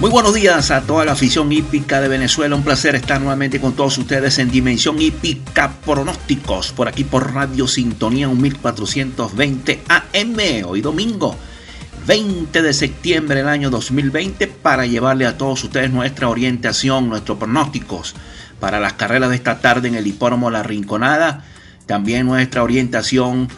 Muy buenos días a toda la afición hípica de Venezuela. Un placer estar nuevamente con todos ustedes en Dimensión Hípica Pronósticos, por aquí por Radio Sintonía 1420 AM, hoy domingo 20 de septiembre del año 2020, para llevarle a todos ustedes nuestra orientación, nuestros pronósticos para las carreras de esta tarde en el hipódromo La Rinconada, también nuestra orientación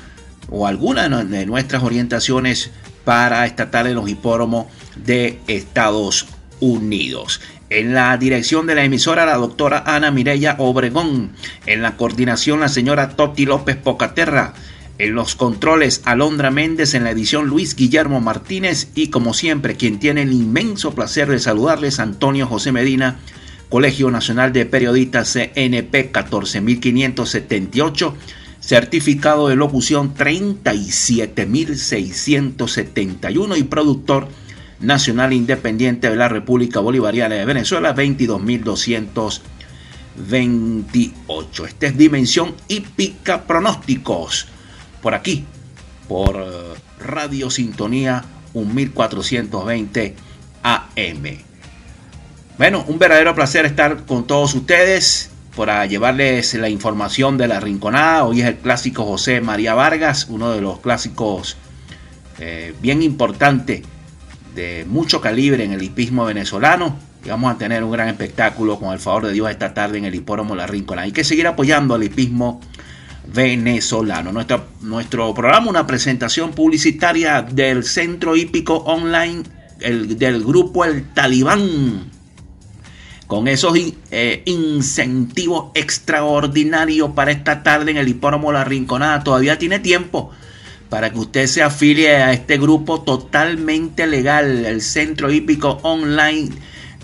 o algunas de nuestras orientaciones para esta tarde en los hipódromos de Estados Unidos. En la dirección de la emisora, la doctora Ana Mireya Obregón. En la coordinación, la señora Toti López Pocaterra. En los controles, Alondra Méndez. En la edición, Luis Guillermo Martínez. Y como siempre, quien tiene el inmenso placer de saludarles, Antonio José Medina, Colegio Nacional de Periodistas CNP 14578 certificado de locución 37671 y productor nacional independiente de la República Bolivariana de Venezuela 22228. Esta es Dimensión Hípica Pronósticos por aquí, por eh, Radio Sintonía 1420 AM. Bueno, un verdadero placer estar con todos ustedes para llevarles la información de la Rinconada. Hoy es el clásico José María Vargas, uno de los clásicos eh, bien importante, de mucho calibre en el hipismo venezolano. Y vamos a tener un gran espectáculo con el favor de Dios esta tarde en el hipódromo La Rinconada. Hay que seguir apoyando al hipismo venezolano. Nuestro, nuestro programa, una presentación publicitaria del Centro Hípico Online el, del grupo El Talibán con esos eh, incentivos extraordinarios para esta tarde en el hipódromo La Rinconada. Todavía tiene tiempo para que usted se afilie a este grupo totalmente legal, el Centro Hípico Online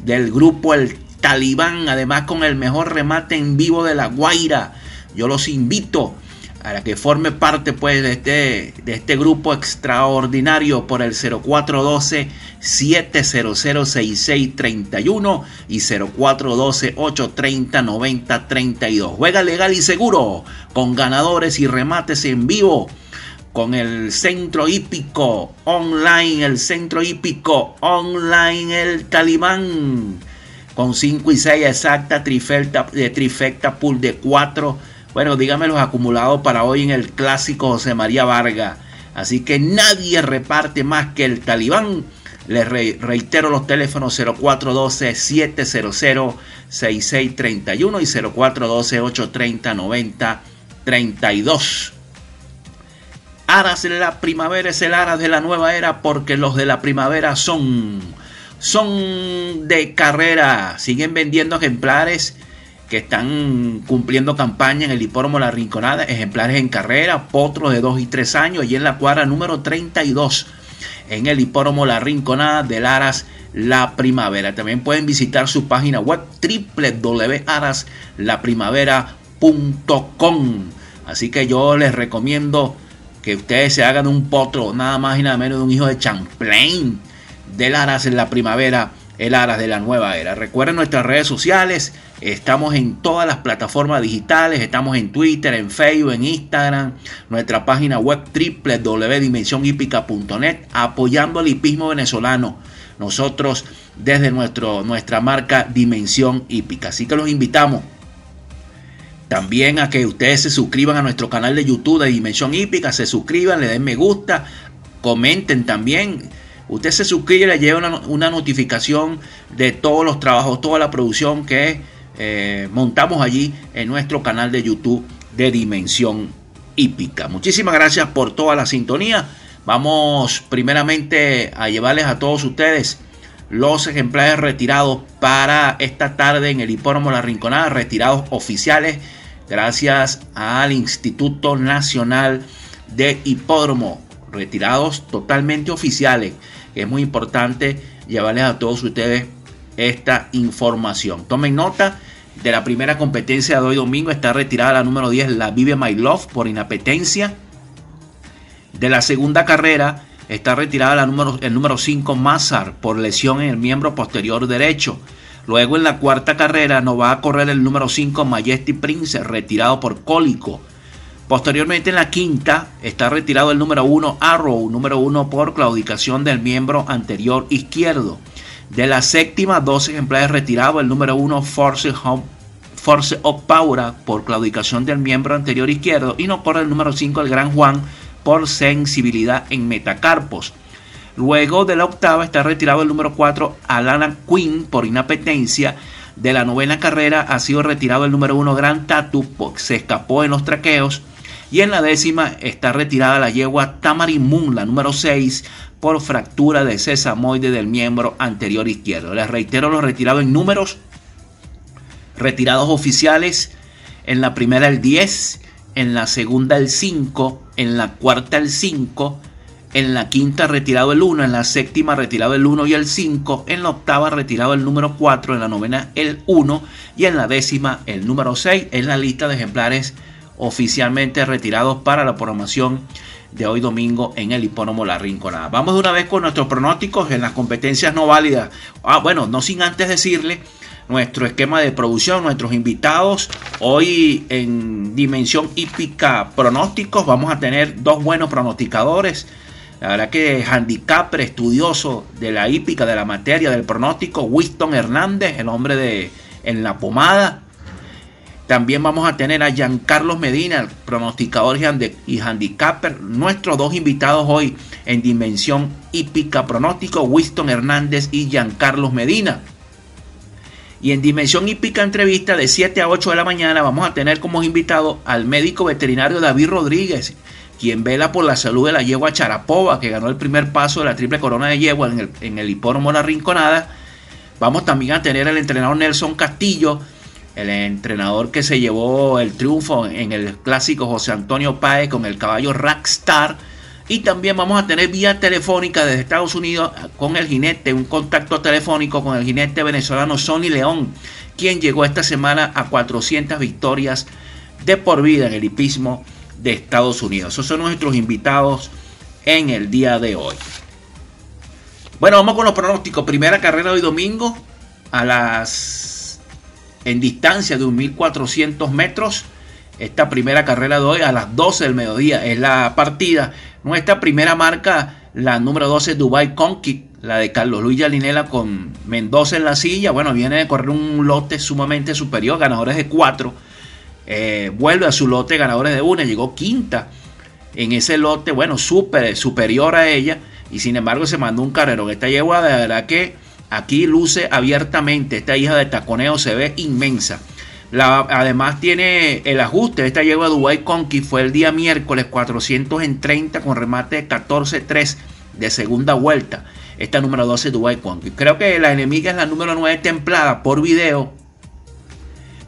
del grupo El Talibán, además con el mejor remate en vivo de La Guaira. Yo los invito para que forme parte pues de este, de este grupo extraordinario por el 0412 7006631 y 0412 830 9032. Juega legal y seguro con ganadores y remates en vivo con el centro hípico online, el centro hípico online, el talibán con 5 y 6 exacta, trifecta, trifecta pool de 4 bueno, dígame los acumulados para hoy en el clásico José María Vargas. Así que nadie reparte más que el talibán. Les reitero los teléfonos 0412-700-6631 y 0412-830-9032. Aras de la primavera es el aras de la nueva era porque los de la primavera son, son de carrera. Siguen vendiendo ejemplares que están cumpliendo campaña en el hipódromo La Rinconada, ejemplares en carrera, potros de 2 y 3 años, y en la cuadra número 32, en el hipódromo La Rinconada de Laras La Primavera. También pueden visitar su página web www.araslaprimavera.com. Así que yo les recomiendo que ustedes se hagan un potro, nada más y nada menos de un hijo de Champlain de Laras en la Primavera el Aras de la nueva era. Recuerden nuestras redes sociales, estamos en todas las plataformas digitales, estamos en Twitter, en Facebook, en Instagram, nuestra página web www.dimensionhipica.net, apoyando al hipismo venezolano. Nosotros desde nuestro, nuestra marca Dimensión Hípica. Así que los invitamos también a que ustedes se suscriban a nuestro canal de YouTube de Dimensión Hípica, se suscriban, le den me gusta, comenten también Usted se suscribe le lleva una, notificación de todos los trabajos, toda la producción que eh, montamos allí en nuestro canal de YouTube de Dimensión Hípica. Muchísimas gracias por toda la sintonía. Vamos primeramente a llevarles a todos ustedes los ejemplares retirados para esta tarde en el hipódromo La Rinconada, retirados oficiales gracias al Instituto Nacional de Hipódromo, retirados totalmente oficiales es muy importante llevarles a todos ustedes esta información. Tomen nota de la primera competencia de hoy domingo. Está retirada la número 10, la Vive My Love, por inapetencia. De la segunda carrera está retirada la número, el número 5, Mazar, por lesión en el miembro posterior derecho. Luego en la cuarta carrera nos va a correr el número 5, Majesty Prince, retirado por cólico. Posteriormente en la quinta está retirado el número 1 Arrow, número 1 por claudicación del miembro anterior izquierdo. De la séptima, dos ejemplares retirados. El número uno, Force, Home, Force of Power, por claudicación del miembro anterior izquierdo. Y no corre el número 5, el Gran Juan, por sensibilidad en metacarpos. Luego de la octava está retirado el número 4, Alana Quinn, por inapetencia. De la novena carrera ha sido retirado el número 1, Gran Tatu, porque se escapó en los traqueos. Y en la décima está retirada la yegua Tamari Moon, la número 6, por fractura de sesamoide del miembro anterior izquierdo. Les reitero los retirados en números. Retirados oficiales. En la primera el 10, en la segunda el 5, en la cuarta el 5, en la quinta retirado el 1, en la séptima retirado el 1 y el 5, en la octava retirado el número 4, en la novena el 1 y en la décima el número 6 en la lista de ejemplares oficialmente retirados para la programación de hoy domingo en el hipónomo La Rinconada. Vamos de una vez con nuestros pronósticos en las competencias no válidas. Ah, bueno, no sin antes decirle nuestro esquema de producción, nuestros invitados. Hoy en Dimensión Hípica Pronósticos vamos a tener dos buenos pronosticadores. La verdad que handicapper, estudioso de la hípica, de la materia, del pronóstico, Winston Hernández, el hombre de En la Pomada. También vamos a tener a Giancarlos Medina, el pronosticador y handicapper. Nuestros dos invitados hoy en Dimensión Hípica Pronóstico, Winston Hernández y Giancarlos Medina. Y en Dimensión Hípica Entrevista de 7 a 8 de la mañana vamos a tener como invitado al médico veterinario David Rodríguez, quien vela por la salud de la yegua Charapova, que ganó el primer paso de la triple corona de yegua en el, en el Rinconada. Vamos también a tener al entrenador Nelson Castillo, el entrenador que se llevó el triunfo en el clásico José Antonio Páez con el caballo Rockstar. Y también vamos a tener vía telefónica desde Estados Unidos con el jinete, un contacto telefónico con el jinete venezolano Sonny León, quien llegó esta semana a 400 victorias de por vida en el hipismo de Estados Unidos. Esos son nuestros invitados en el día de hoy. Bueno, vamos con los pronósticos. Primera carrera hoy domingo a las en distancia de 1.400 metros. Esta primera carrera de hoy a las 12 del mediodía es la partida. Nuestra primera marca, la número 12 Dubai Conquist, la de Carlos Luis Yalinela con Mendoza en la silla. Bueno, viene de correr un lote sumamente superior, ganadores de 4. Eh, vuelve a su lote, ganadores de 1, llegó quinta en ese lote, bueno, súper superior a ella. Y sin embargo se mandó un carrero. Esta yegua de verdad que Aquí luce abiertamente. Esta hija de taconeo se ve inmensa. además tiene el ajuste. Esta lleva a Dubai Conky. Fue el día miércoles 400 en 30 con remate de 14-3 de segunda vuelta. Esta número 12 Dubai Conky. Creo que la enemiga es la número 9 templada por video.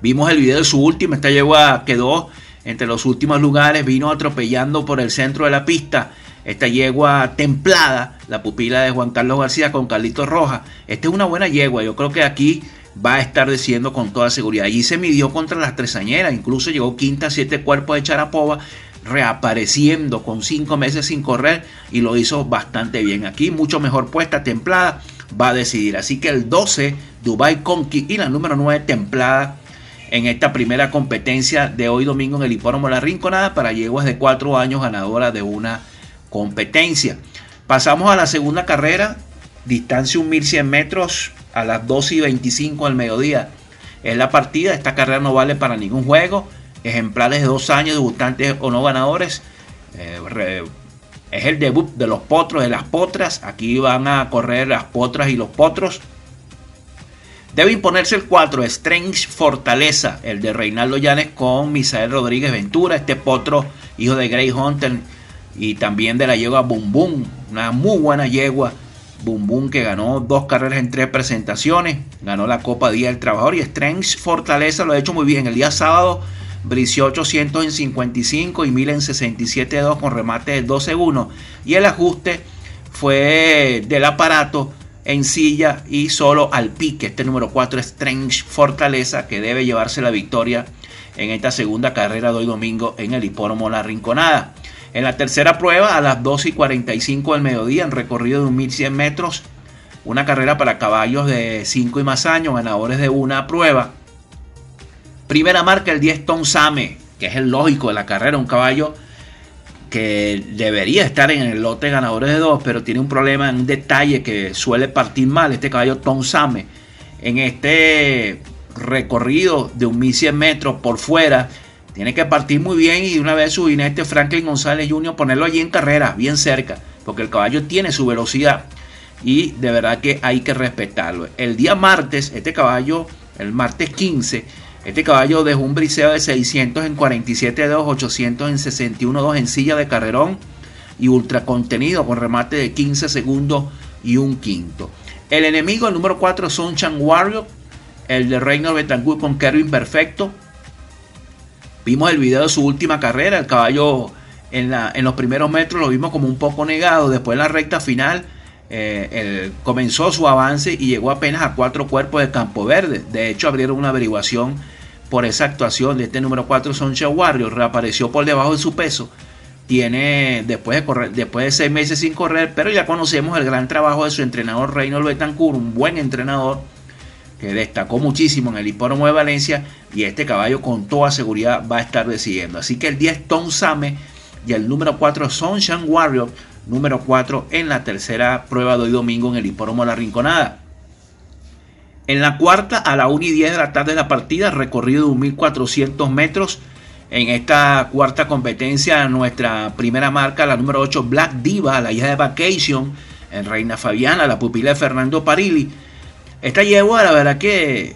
Vimos el video de su última. Esta yegua quedó entre los últimos lugares. Vino atropellando por el centro de la pista esta yegua templada, la pupila de Juan Carlos García con Carlitos Rojas. Esta es una buena yegua, yo creo que aquí va a estar diciendo con toda seguridad. Allí se midió contra las tresañeras, incluso llegó quinta, siete cuerpos de Charapova, reapareciendo con cinco meses sin correr y lo hizo bastante bien. Aquí mucho mejor puesta, templada, va a decidir. Así que el 12, Dubai Conqui y la número 9, templada en esta primera competencia de hoy domingo en el hipódromo La Rinconada para yeguas de cuatro años, ganadora de una competencia. Pasamos a la segunda carrera, distancia 1100 metros a las 12 y 25 del mediodía. Es la partida, esta carrera no vale para ningún juego. Ejemplares de dos años, debutantes o no ganadores. Eh, es el debut de los potros, de las potras. Aquí van a correr las potras y los potros. Debe imponerse el 4, Strange Fortaleza, el de Reinaldo Llanes con Misael Rodríguez Ventura. Este potro, hijo de Grey Hunter, y también de la yegua Boom Boom, una muy buena yegua. Boom Boom que ganó dos carreras en tres presentaciones, ganó la Copa Día del Trabajador y Strange Fortaleza lo ha hecho muy bien. El día sábado brició 800 en 55 y 1000 en 67.2 con remate de 12-1 y el ajuste fue del aparato en silla y solo al pique. Este número 4 Strange Fortaleza que debe llevarse la victoria en esta segunda carrera de hoy domingo en el hipódromo La Rinconada. En la tercera prueba, a las 12 y 45 del mediodía, en recorrido de 1100 metros, una carrera para caballos de 5 y más años, ganadores de una prueba. Primera marca, el 10 Ton Same, que es el lógico de la carrera, un caballo que debería estar en el lote de ganadores de dos, pero tiene un problema, un detalle que suele partir mal este caballo Tom Same en este recorrido de un 1100 metros por fuera. Tiene que partir muy bien y una vez su jinete Franklin González Jr. ponerlo allí en carrera, bien cerca, porque el caballo tiene su velocidad y de verdad que hay que respetarlo. El día martes, este caballo, el martes 15, este caballo dejó un briseo de 600 en 47.2, 800 en 61.2 en silla de carrerón y ultra contenido con remate de 15 segundos y un quinto. El enemigo, el número 4, Sunshine Warrior, el de Reino Betancourt con Kerwin Perfecto. Vimos el video de su última carrera, el caballo en, en los primeros metros lo vimos como un poco negado, después en la recta final eh, comenzó su avance y llegó apenas a cuatro cuerpos de Campo Verde. De hecho, abrieron una averiguación por esa actuación de este número 4 Sunshine Warrior. Reapareció por debajo de su peso. Tiene después de después de seis meses sin correr, pero ya conocemos el gran trabajo de su entrenador Reynold Betancourt, un buen entrenador que destacó muchísimo en el hipódromo de Valencia y este caballo con toda seguridad va a estar decidiendo. Así que el 10 Tom Same y el número 4 Sunshine Warrior número 4 en la tercera prueba de hoy domingo en el hipódromo La Rinconada. En la cuarta, a la 1 y 10 de la tarde de la partida, recorrido de 1.400 metros. En esta cuarta competencia, nuestra primera marca, la número 8, Black Diva, la hija de Vacation, en Reina Fabiana, la pupila de Fernando Parili. Esta yegua, la verdad que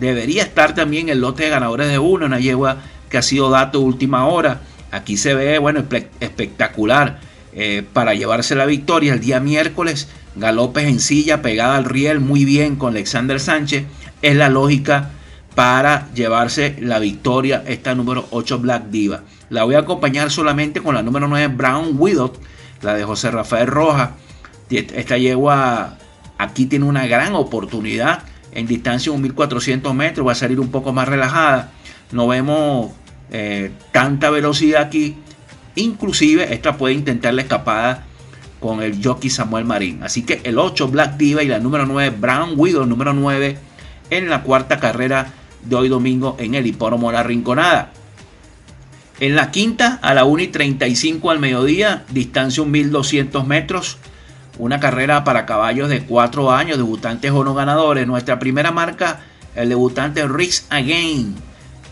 debería estar también el lote de ganadores de uno, una yegua que ha sido dato última hora. Aquí se ve, bueno, espectacular eh, para llevarse la victoria el día miércoles. Galopes en silla, pegada al riel, muy bien con Alexander Sánchez. Es la lógica para llevarse la victoria esta número 8 Black Diva. La voy a acompañar solamente con la número 9 Brown Widow, la de José Rafael Rojas. Esta yegua aquí tiene una gran oportunidad en distancia de 1400 metros, va a salir un poco más relajada. No vemos eh, tanta velocidad aquí Inclusive esta puede intentar la escapada con el jockey Samuel Marín. Así que el 8 Black Diva y la número 9 Brown Widow, número 9 en la cuarta carrera de hoy domingo en el hipódromo La Rinconada. En la quinta, a la 1 y 35 al mediodía, distancia 1200 metros. Una carrera para caballos de 4 años, debutantes o no ganadores. Nuestra primera marca, el debutante Rix Again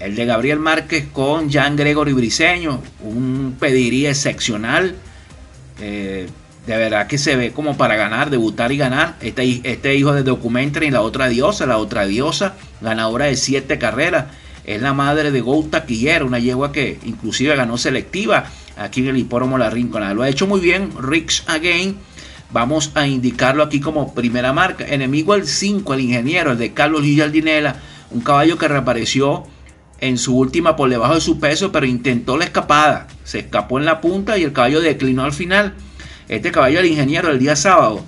el de Gabriel Márquez con Jean Gregory Briseño, un pediría excepcional. Eh, de verdad que se ve como para ganar, debutar y ganar. Este, este hijo de Documentary la otra diosa, la otra diosa, ganadora de siete carreras. Es la madre de Go Taquillera, una yegua que inclusive ganó selectiva aquí en el hipódromo La Rinconada. Lo ha hecho muy bien Rix Again. Vamos a indicarlo aquí como primera marca. Enemigo el 5, el ingeniero, el de Carlos Gildinela, un caballo que reapareció en su última por debajo de su peso, pero intentó la escapada. Se escapó en la punta y el caballo declinó al final. Este caballo del ingeniero el día sábado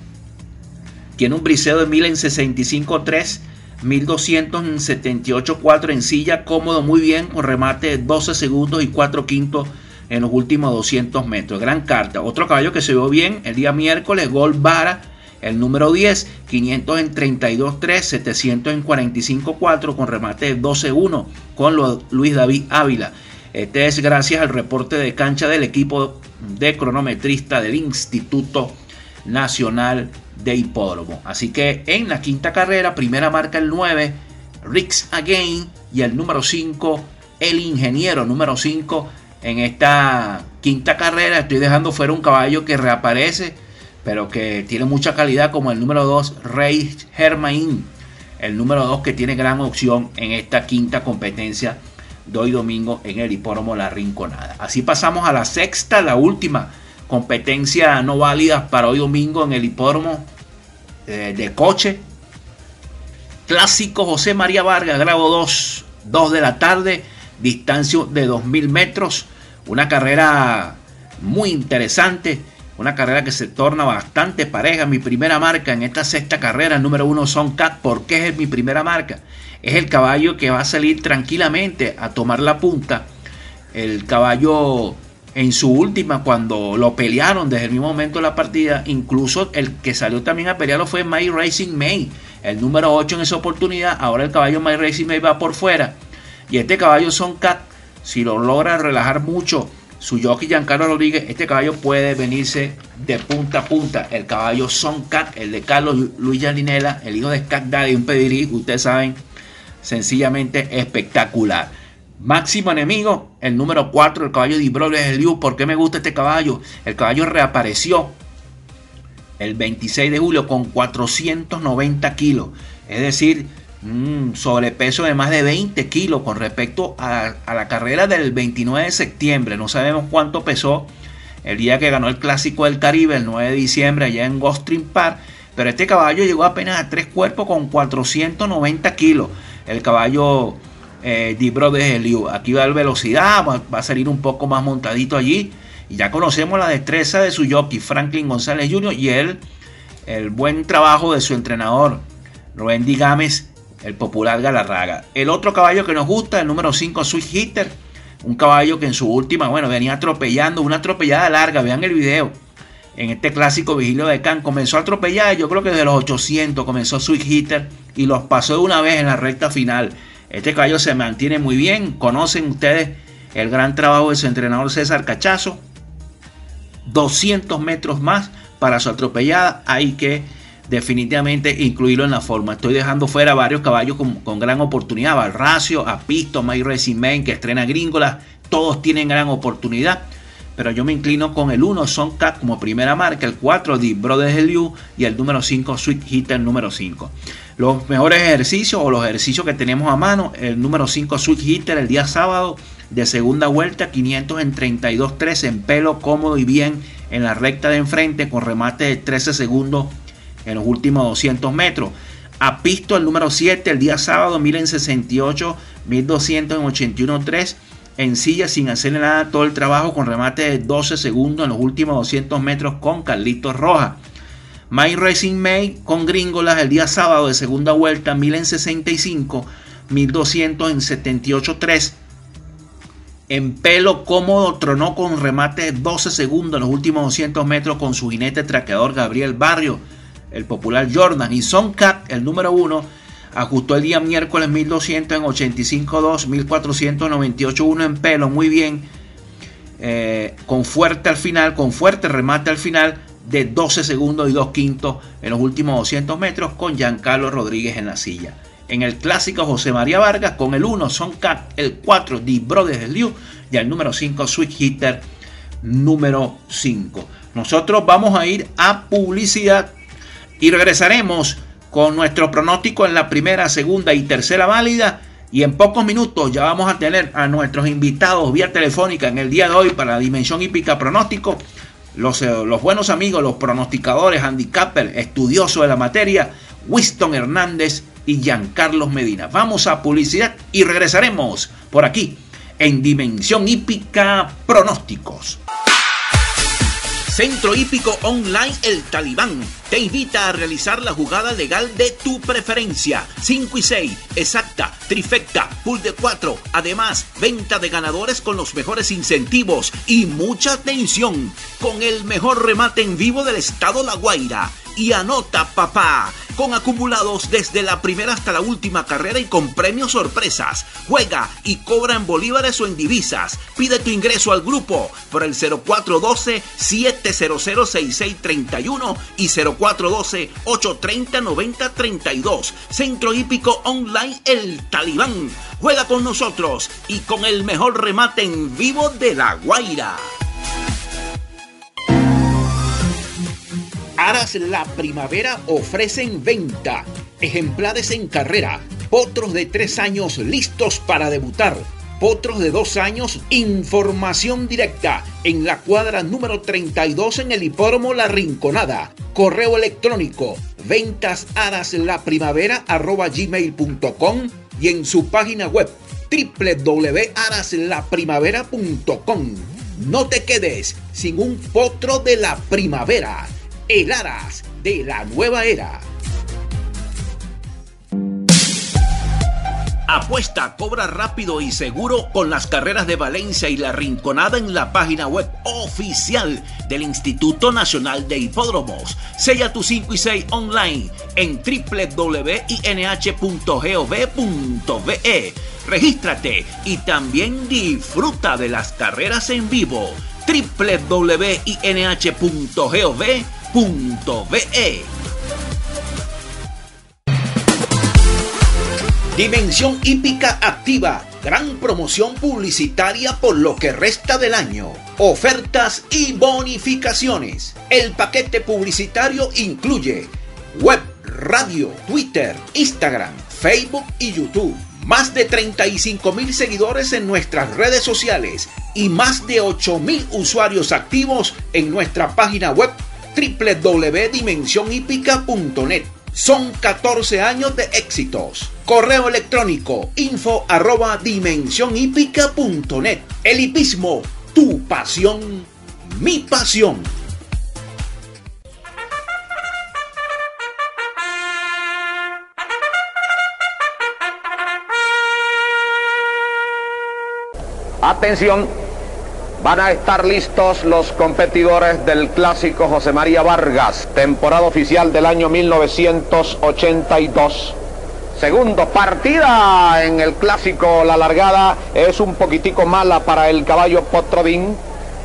tiene un briseo de 1000 en 65.3, 1278.4 en silla, cómodo, muy bien, con remate de 12 segundos y 4 quintos en los últimos 200 metros. Gran carta. Otro caballo que se vio bien el día miércoles, Gold Vara el número 10, 500 en 32.3, 700 en 45.4 con remate de 12.1 con Luis David Ávila. Este es gracias al reporte de cancha del equipo de cronometrista del Instituto Nacional de Hipódromo. Así que en la quinta carrera, primera marca el 9, Rix Again y el número 5, el ingeniero número 5. En esta quinta carrera estoy dejando fuera un caballo que reaparece pero que tiene mucha calidad como el número 2, Rey Germain. El número 2 que tiene gran opción en esta quinta competencia de hoy domingo en el hipódromo La Rinconada. Así pasamos a la sexta, la última competencia no válida para hoy domingo en el hipódromo eh, de coche. Clásico José María Vargas, grado 2, 2 de la tarde, distancia de 2.000 metros. Una carrera muy interesante una carrera que se torna bastante pareja. Mi primera marca en esta sexta carrera, número uno, Son Cat. ¿Por qué es mi primera marca? Es el caballo que va a salir tranquilamente a tomar la punta. El caballo en su última, cuando lo pelearon desde el mismo momento de la partida, incluso el que salió también a pelearlo fue My Racing May, el número 8 en esa oportunidad. Ahora el caballo My Racing May va por fuera. Y este caballo Son Cat, si lo logra relajar mucho su jockey Giancarlo Rodríguez, este caballo puede venirse de punta a punta. El caballo Son Cat, el de Carlos Luis Yalinela, el hijo de Cat Daddy, un pedirí, ustedes saben, sencillamente espectacular. Máximo enemigo, el número 4, el caballo de Brothers Liu. ¿Por qué me gusta este caballo? El caballo reapareció el 26 de julio con 490 kilos. Es decir, un sobrepeso de más de 20 kilos con respecto a, la carrera del 29 de septiembre. No sabemos cuánto pesó el día que ganó el Clásico del Caribe, el 9 de diciembre, allá en Gostring Park. Pero este caballo llegó apenas a tres cuerpos con 490 kilos. El caballo eh, Dibro de Liu. Aquí va a velocidad, va, a salir un poco más montadito allí. Y ya conocemos la destreza de su jockey, Franklin González Jr. y él, el buen trabajo de su entrenador, Rubén Gámez, el popular Galarraga. El otro caballo que nos gusta, el número 5, Sweet Hitter. Un caballo que en su última, bueno, venía atropellando, una atropellada larga, vean el video. En este clásico Vigilio de Can comenzó a atropellar, yo creo que desde los 800 comenzó Sweet Hitter y los pasó de una vez en la recta final. Este caballo se mantiene muy bien, conocen ustedes el gran trabajo de su entrenador César Cachazo. 200 metros más para su atropellada, hay que definitivamente incluirlo en la forma. Estoy dejando fuera varios caballos con, gran oportunidad. Valracio, Apisto, My Racing Man, que estrena Gringolas. Todos tienen gran oportunidad. Pero yo me inclino con el 1 Son Cat como primera marca, el 4 The Brothers Liu y el número 5 Sweet Hitter número 5. Los mejores ejercicios o los ejercicios que tenemos a mano, el número 5 Sweet Hitter el día sábado de segunda vuelta, 500 en 32.3 en pelo cómodo y bien en la recta de enfrente con remate de 13 segundos en los últimos 200 metros. A pisto el número 7 el día sábado, miren 68, 1200 en 81.3 en silla sin hacerle nada todo el trabajo con remate de 12 segundos en los últimos 200 metros con Carlitos Roja. My Racing May con Gringolas el día sábado de segunda vuelta, 1000 en 65, 1200 en 78.3. En pelo cómodo tronó con remate de 12 segundos en los últimos 200 metros con su jinete traqueador Gabriel Barrio el popular Jordan. Y Son Cat, el número uno, ajustó el día miércoles 1200 en 85.2, 1498.1 en pelo, muy bien. Eh, con fuerte al final, con fuerte remate al final de 12 segundos y 2 quintos en los últimos 200 metros con Giancarlo Rodríguez en la silla. En el clásico José María Vargas con el 1 Son Cat, el 4 The Brothers Liu y el número 5 Sweet Hitter número 5. Nosotros vamos a ir a publicidad y regresaremos con nuestro pronóstico en la primera, segunda y tercera válida. Y en pocos minutos ya vamos a tener a nuestros invitados vía telefónica en el día de hoy para Dimensión Hípica Pronóstico. Los, eh, los buenos amigos, los pronosticadores, handicapper, estudiosos de la materia, Winston Hernández y Giancarlos Medina. Vamos a publicidad y regresaremos por aquí en Dimensión Hípica Pronósticos. Centro Hípico Online El Talibán te invita a realizar la jugada legal de tu preferencia. 5 y 6, exacta, trifecta, pool de 4. Además, venta de ganadores con los mejores incentivos y mucha atención con el mejor remate en vivo del estado La Guaira y anota papá, con acumulados desde la primera hasta la última carrera y con premios sorpresas. Juega y cobra en bolívares o en divisas. Pide tu ingreso al grupo por el 0412-700-6631 y 0412-830-9032. Centro Hípico Online El Talibán. Juega con nosotros y con el mejor remate en vivo de La Guaira. Aras La Primavera ofrecen venta. Ejemplares en carrera. Potros de tres años listos para debutar. Potros de dos años, información directa en la cuadra número 32 en el hipódromo La Rinconada. Correo electrónico ventas gmail.com y en su página web www.araslaprimavera.com. No te quedes sin un potro de la primavera el Aras de la nueva era. Apuesta, cobra rápido y seguro con las carreras de Valencia y la Rinconada en la página web oficial del Instituto Nacional de Hipódromos. Sella tu 5 y 6 online en www.inh.gov.be. Regístrate y también disfruta de las carreras en vivo. www.inh.gov.be. Dimensión hípica activa. Gran promoción publicitaria por lo que resta del año. Ofertas y bonificaciones. El paquete publicitario incluye web, radio, Twitter, Instagram, Facebook y YouTube. Más de 35 mil seguidores en nuestras redes sociales y más de 8 mil usuarios activos en nuestra página web www.dimensionhipica.net. Son 14 años de éxitos. Correo electrónico info arroba. El hipismo, tu pasión, mi pasión. Atención, van a estar listos los competidores del clásico José María Vargas, temporada oficial del año 1982. Segundo, partida en el clásico, la largada es un poquitico mala para el caballo Potrodín.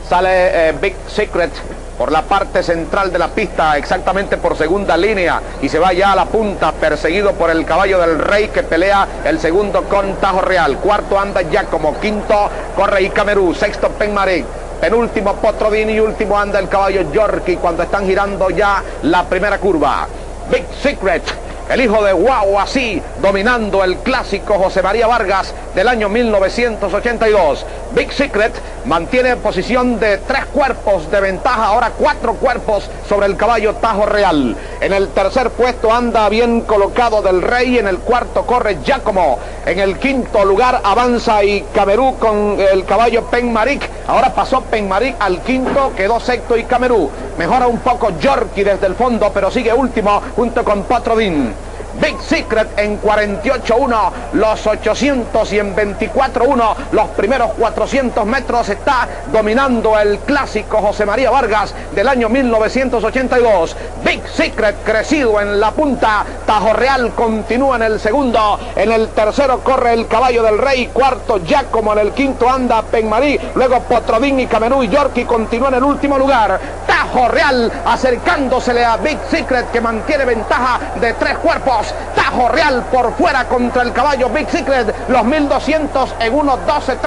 Sale eh, Big Secret por la parte central de la pista, exactamente por segunda línea, y se va ya a la punta, perseguido por el caballo del Rey que pelea el segundo con Tajo Real. Cuarto anda ya como quinto, corre y Camerú, sexto Penmaré. Penúltimo Potrodín y último anda el caballo Yorkie cuando están girando ya la primera curva. Big Secret el hijo de Guau así, dominando el clásico José María Vargas del año 1982. Big Secret mantiene posición de tres cuerpos de ventaja, ahora cuatro cuerpos sobre el caballo Tajo Real. En el tercer puesto anda bien colocado del Rey, en el cuarto corre Giacomo, en el quinto lugar avanza y Camerú con el caballo Penmaric. Ahora pasó Penmaric al quinto, quedó sexto y Camerú. Mejora un poco Yorkie desde el fondo, pero sigue último junto con Patrodín. Big Secret en 48-1, los 800 y en 24-1, los primeros 400 metros está dominando el clásico José María Vargas del año 1982. Big Secret crecido en la punta, Tajo Real continúa en el segundo, en el tercero corre el caballo del rey, cuarto ya como en el quinto anda Penmarí, luego Potrodín y Camerú y Yorkie continúan en el último lugar. Tajo Real acercándosele a Big Secret que mantiene ventaja de tres cuerpos. Tajo Real por fuera contra el caballo Big Secret. Los 1200 en 1.12.3.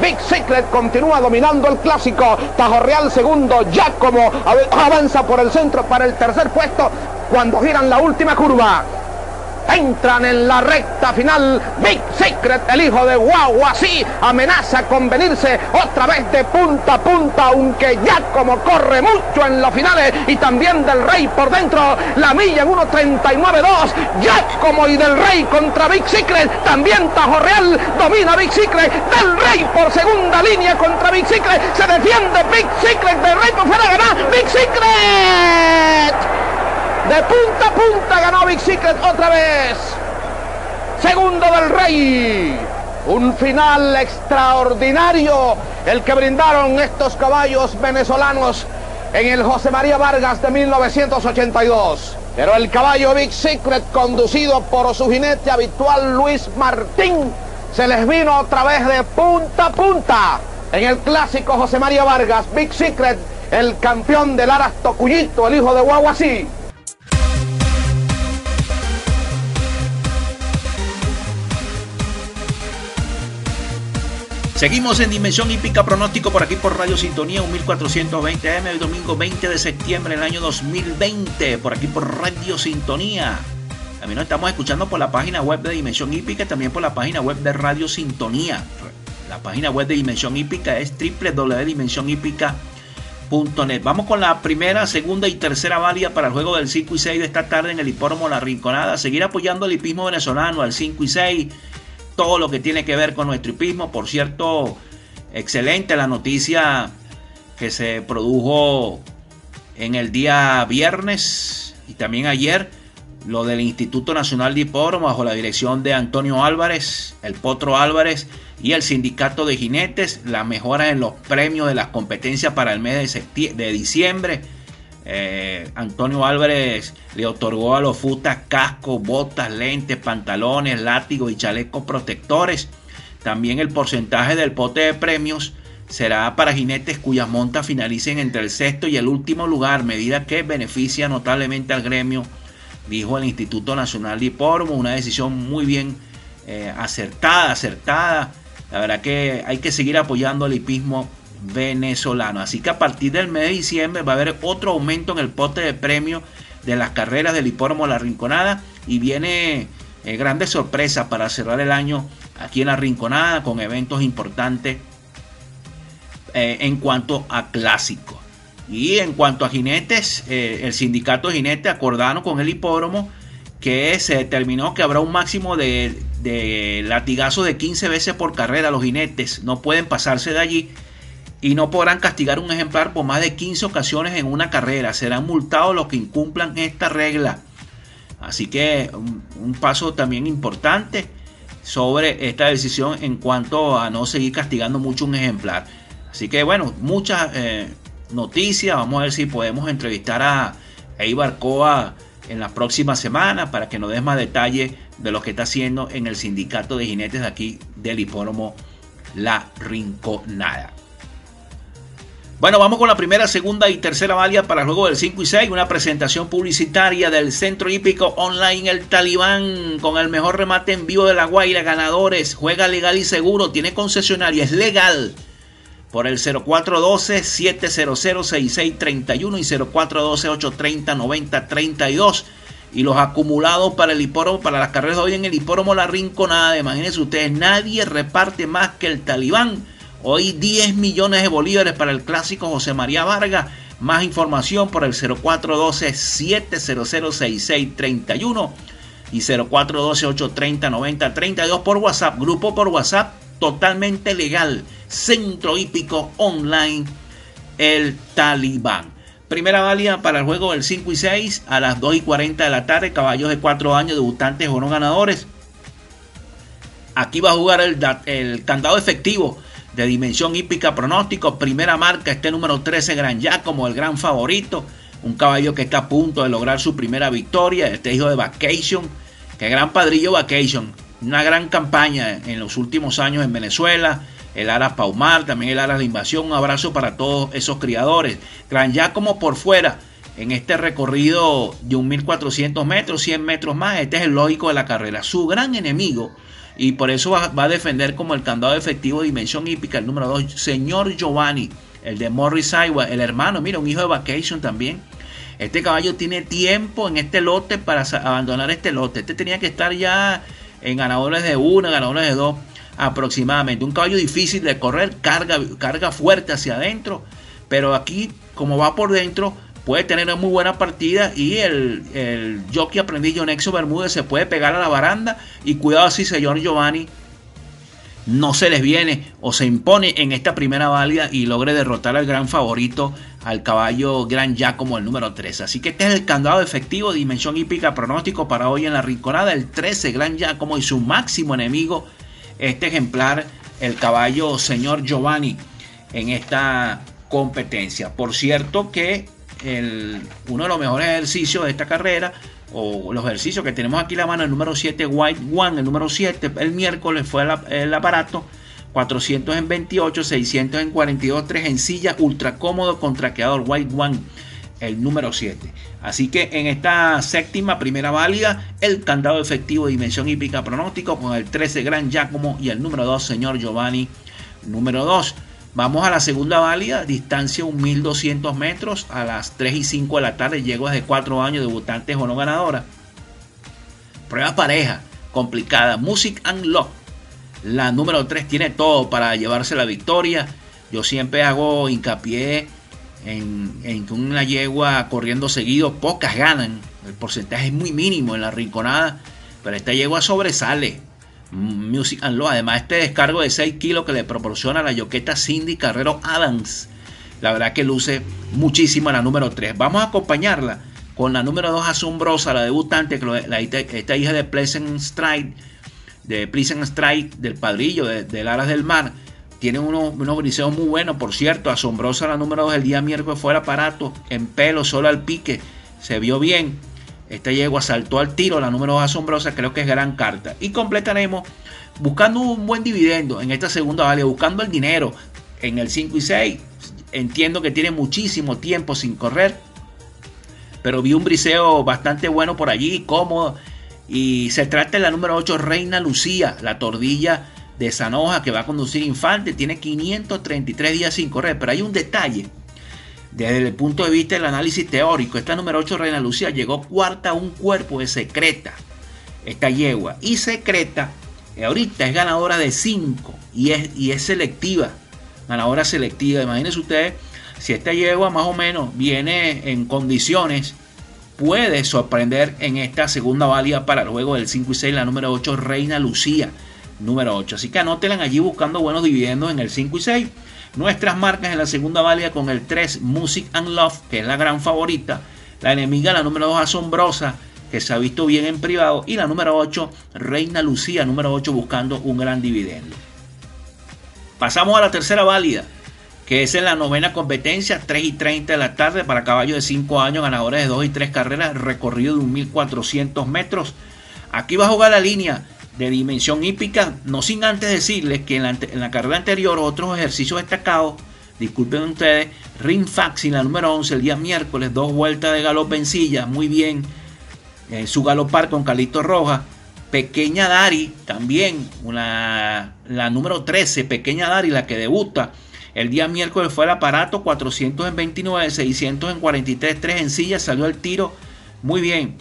Big Secret continúa dominando el clásico. Tajo Real segundo. Ya como avanza por el centro para el tercer puesto cuando giran la última curva entran en la recta final. Big Secret, el hijo de Wow, así amenaza con venirse otra vez de punta a punta, aunque ya como corre mucho en los finales y también del Rey por dentro, la milla en 1.39.2, ya como y del Rey contra Big Secret, también Tajo Real domina Big Secret, del Rey por segunda línea contra Big Secret, se defiende Big Secret del Rey por fuera, gana Big Secret. De punta a punta ganó Big Secret otra vez. Segundo del Rey. Un final extraordinario el que brindaron estos caballos venezolanos en el José María Vargas de 1982. Pero el caballo Big Secret, conducido por su jinete habitual Luis Martín, se les vino otra vez de punta a punta. En el clásico José María Vargas, Big Secret, el campeón del Aras Tocuyito, el hijo de Guaguasí. Seguimos en Dimensión Hípica Pronóstico por aquí por Radio Sintonía 1420 AM el domingo 20 de septiembre del año 2020 por aquí por Radio Sintonía. También nos estamos escuchando por la página web de Dimensión Hípica también por la página web de Radio Sintonía. La página web de Dimensión Hípica es www.dimensionhípica.net. Vamos con la primera, segunda y tercera válida para el juego del 5 y 6 de esta tarde en el hipódromo La Rinconada. Seguir apoyando el hipismo venezolano al 5 y 6 todo lo que tiene que ver con nuestro hipismo. Por cierto, excelente la noticia que se produjo en el día viernes y también ayer lo del Instituto Nacional de Hipódromo bajo la dirección de Antonio Álvarez, el Potro Álvarez y el Sindicato de Jinetes, la mejora en los premios de las competencias para el mes de diciembre. Eh, Antonio Álvarez le otorgó a los futas cascos, botas, lentes, pantalones, látigos y chalecos protectores. También el porcentaje del pote de premios será para jinetes cuyas montas finalicen entre el sexto y el último lugar, medida que beneficia notablemente al gremio, dijo el Instituto Nacional de Hipódromo, una decisión muy bien eh, acertada, acertada. La verdad que hay que seguir apoyando al hipismo venezolano. Así que a partir del mes de diciembre va a haber otro aumento en el pote de premio de las carreras del hipódromo La Rinconada y viene eh, grandes sorpresas para cerrar el año aquí en La Rinconada con eventos importantes eh, en cuanto a clásicos. Y en cuanto a jinetes, eh, el sindicato de jinetes acordaron con el hipódromo que se determinó que habrá un máximo de, de latigazos de 15 veces por carrera. Los jinetes no pueden pasarse de allí y no podrán castigar un ejemplar por más de 15 ocasiones en una carrera. Serán multados los que incumplan esta regla. Así que un, paso también importante sobre esta decisión en cuanto a no seguir castigando mucho un ejemplar. Así que bueno, muchas eh, noticias. Vamos a ver si podemos entrevistar a Eibar Coa en la próxima semana para que nos dé más detalle de lo que está haciendo en el sindicato de jinetes de aquí del hipódromo La Rinconada. Bueno, vamos con la primera, segunda y tercera valia para el juego del 5 y 6. Una presentación publicitaria del Centro Hípico Online El Talibán con el mejor remate en vivo de la Guaira. Ganadores, juega legal y seguro, tiene concesionaria, es legal. Por el 0412-700-6631 y 0412-830-9032. Y los acumulados para el hipódromo, para las carreras de hoy en el hipódromo La Rinconada. Imagínense ustedes, nadie reparte más que el Talibán Hoy 10 millones de bolívares para el clásico José María Vargas. Más información por el 0412-700-6631 y 0412-830-9032 por WhatsApp. Grupo por WhatsApp totalmente legal. Centro Hípico Online El Talibán. Primera válida para el juego del 5 y 6 a las 2 y 40 de la tarde. Caballos de 4 años, debutantes o no ganadores. Aquí va a jugar el, el candado efectivo de dimensión hípica pronóstico. Primera marca, este número 13 Gran Ya como el gran favorito. Un caballo que está a punto de lograr su primera victoria. Este hijo de Vacation. Que gran padrillo Vacation. Una gran campaña en los últimos años en Venezuela. El Aras Paumar, también el Aras de Invasión. Un abrazo para todos esos criadores. Gran Ya como por fuera. En este recorrido de un 1400 metros, 100 metros más. Este es el lógico de la carrera. Su gran enemigo y por eso va, a defender como el candado efectivo de dimensión hípica el número 2, señor Giovanni, el de Morris Iowa, el hermano, mira, un hijo de Vacation también. Este caballo tiene tiempo en este lote para abandonar este lote. Este tenía que estar ya en ganadores de una, ganadores de dos aproximadamente. Un caballo difícil de correr, carga, carga fuerte hacia adentro. Pero aquí, como va por dentro, puede tener una muy buena partida y el, el jockey aprendiz Nexo Bermúdez se puede pegar a la baranda y cuidado así señor Giovanni no se les viene o se impone en esta primera válida y logre derrotar al gran favorito al caballo Gran como el número 13. Así que este es el candado efectivo, dimensión hípica, pronóstico para hoy en la rinconada. El 13 Gran como y su máximo enemigo, este ejemplar, el caballo señor Giovanni en esta competencia. Por cierto que uno de los mejores ejercicios de esta carrera, o los ejercicios que tenemos aquí la mano, el número 7, White One, el número 7, el miércoles fue el, aparato, 400 en 28, 600 en 42, 3 en silla, ultra cómodo con traqueador, White One, el número 7. Así que en esta séptima primera válida, el candado efectivo de dimensión hípica pronóstico con el 13 Gran Giacomo y el número 2 señor Giovanni, número 2. Vamos a la segunda válida, distancia 1200 metros a las 3 y 5 de la tarde, llego desde 4 años, debutantes o no ganadora. Prueba pareja, complicada, Music and Lock. La número 3 tiene todo para llevarse la victoria. Yo siempre hago hincapié en, en que una yegua corriendo seguido, pocas ganan. El porcentaje es muy mínimo en la rinconada, pero esta yegua sobresale Music and. Además, este descargo de 6 kilos que le proporciona la yoqueta Cindy Carrero Adams. La verdad que luce muchísimo la número 3. Vamos a acompañarla con la número 2 asombrosa, la debutante, esta hija de Pleasant Strike, de Pleasant Strike, del padrillo, de, Alas del Mar. Tiene unos, unos muy buenos, por cierto. Asombrosa la número 2 el día miércoles fue el aparato, en pelo, solo al pique. Se vio bien. Esta yegua saltó al tiro, la número 2 asombrosa, creo que es gran carta. Y completaremos buscando un buen dividendo en esta segunda válida, buscando el dinero en el 5 y 6. Entiendo que tiene muchísimo tiempo sin correr, pero vi un briseo bastante bueno por allí, cómodo. Y se trata de la número 8, Reina Lucía, la tordilla de Sanoja que va a conducir Infante. Tiene 533 días sin correr, pero hay un detalle. Desde el punto de vista del análisis teórico, esta número 8, Reina Lucía, llegó cuarta a un cuerpo de secreta. Esta yegua. Y secreta, eh, ahorita es ganadora de 5 y es, y es selectiva. Ganadora selectiva. Imagínense ustedes si esta yegua más o menos viene en condiciones, puede sorprender en esta segunda válida para el juego del 5 y 6, la número 8, Reina Lucía, número 8. Así que anótenla allí buscando buenos dividendos en el 5 y 6. Nuestras marcas en la segunda válida con el 3, Music and Love, que es la gran favorita. La enemiga, la número 2, Asombrosa, que se ha visto bien en privado. Y la número 8, Reina Lucía, número 8, buscando un gran dividendo. Pasamos a la tercera válida que es en la novena competencia, 3 y 30 de la tarde para caballos de 5 años, ganadores de 2 y 3 carreras, recorrido de 1400 metros. Aquí va a jugar la línea de dimensión hípica, no sin antes decirles que en la, carrera anterior otros ejercicios destacados, disculpen ustedes, Ring Faxing, la número 11, el día miércoles, dos vueltas de galop vencilla, muy bien, en su galopar con Calito Roja, Pequeña Dari, también la número 13, Pequeña Dari, la que debuta, el día miércoles fue el aparato 400 en 29, 600 en 43, 3 en silla, salió al tiro muy bien.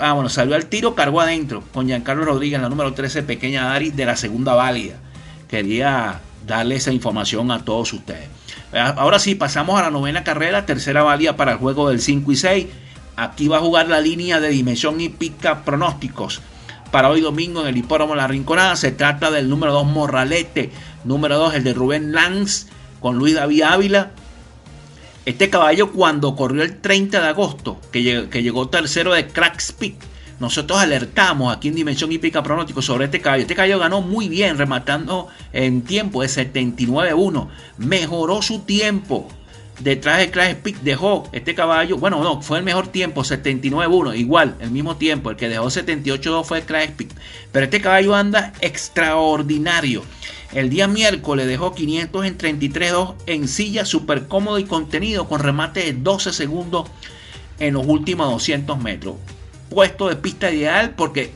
Ah, bueno, salió al tiro, cargó adentro con Giancarlo Rodríguez, la número 13, pequeña Dari de la segunda válida. Quería darle esa información a todos ustedes. Ahora sí, pasamos a la novena carrera, tercera válida para el juego del 5 y 6. Aquí va a jugar la línea de dimensión y pica pronósticos. Para hoy domingo en el hipódromo La Rinconada se trata del número 2 Morralete, Número 2, el de Rubén Lanz con Luis David Ávila. Este caballo cuando corrió el 30 de agosto, que, llegó, tercero de Crack Speed, nosotros alertamos aquí en Dimensión Hípica Pronóstico sobre este caballo. Este caballo ganó muy bien, rematando en tiempo de 79-1. Mejoró su tiempo. Detrás de Crash Speed dejó este caballo, bueno, no, fue el mejor tiempo, 79-1, igual, el mismo tiempo. El que dejó 78-2 fue Crash Speed. Pero este caballo anda extraordinario. El día miércoles dejó 500 en 33.2 en silla, súper cómodo y contenido con remate de 12 segundos en los últimos 200 metros. Puesto de pista ideal porque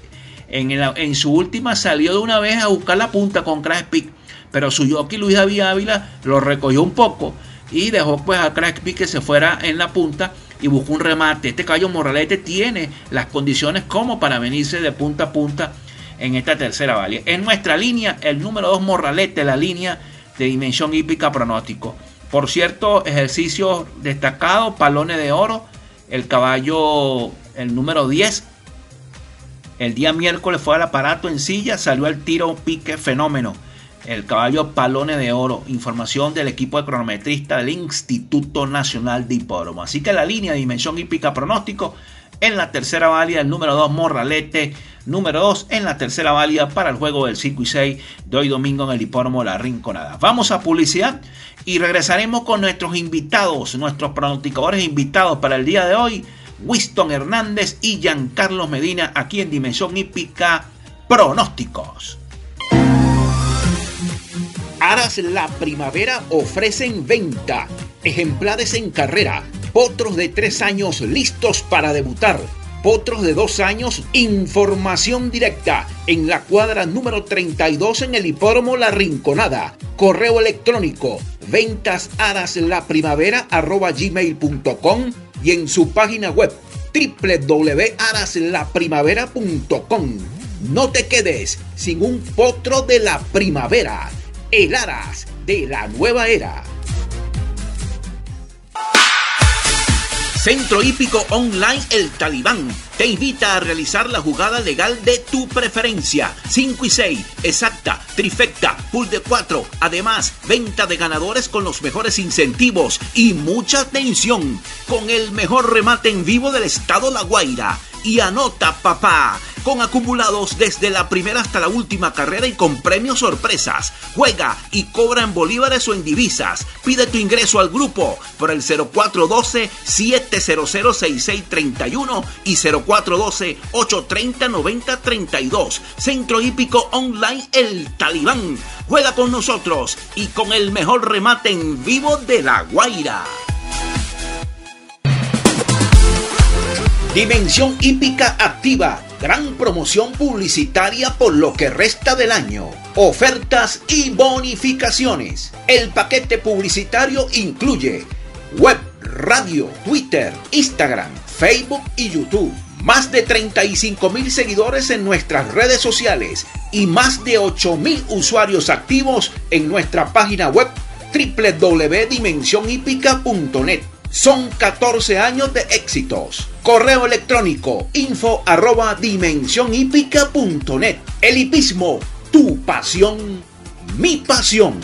en, en su última salió de una vez a buscar la punta con Crash Peak, pero su jockey Luis David Ávila lo recogió un poco y dejó pues a Crash Peak que se fuera en la punta y buscó un remate. Este caballo Moralete tiene las condiciones como para venirse de punta a punta en esta tercera válida. En nuestra línea, el número 2 Morralete, la línea de dimensión hípica pronóstico. Por cierto, ejercicio destacado, palones de oro, el caballo, el número 10. El día miércoles fue al aparato en silla, salió al tiro pique fenómeno. El caballo palones de oro, información del equipo de cronometrista del Instituto Nacional de Hipódromo. Así que la línea de dimensión hípica pronóstico en la tercera válida, el número 2 Morralete número 2 en la tercera válida para el juego del 5 y 6 de hoy domingo en el hipódromo La Rinconada. Vamos a publicidad y regresaremos con nuestros invitados, nuestros pronosticadores invitados para el día de hoy, Winston Hernández y Giancarlos Medina, aquí en Dimensión Hípica Pronósticos. Aras La Primavera ofrecen venta, ejemplares en carrera, potros de tres años listos para debutar potros de dos años, información directa en la cuadra número 32 en el hipódromo La Rinconada. Correo electrónico gmail.com y en su página web www.araslaprimavera.com. No te quedes sin un potro de la primavera, el Aras de la nueva era. Centro Hípico Online El Talibán te invita a realizar la jugada legal de tu preferencia. 5 y 6, exacta, trifecta, pool de 4. Además, venta de ganadores con los mejores incentivos y mucha atención con el mejor remate en vivo del estado La Guaira y anota papá, con acumulados desde la primera hasta la última carrera y con premios sorpresas. Juega y cobra en bolívares o en divisas. Pide tu ingreso al grupo por el 0412-700-6631 y 0412-830-9032. Centro Hípico Online El Talibán. Juega con nosotros y con el mejor remate en vivo de La Guaira. Dimensión hípica activa. Gran promoción publicitaria por lo que resta del año. Ofertas y bonificaciones. El paquete publicitario incluye web, radio, Twitter, Instagram, Facebook y YouTube. Más de 35 mil seguidores en nuestras redes sociales y más de 8 mil usuarios activos en nuestra página web www.dimensionhipica.net son 14 años de éxitos. Correo electrónico info arroba dimensionhipica.net. El hipismo, tu pasión, mi pasión.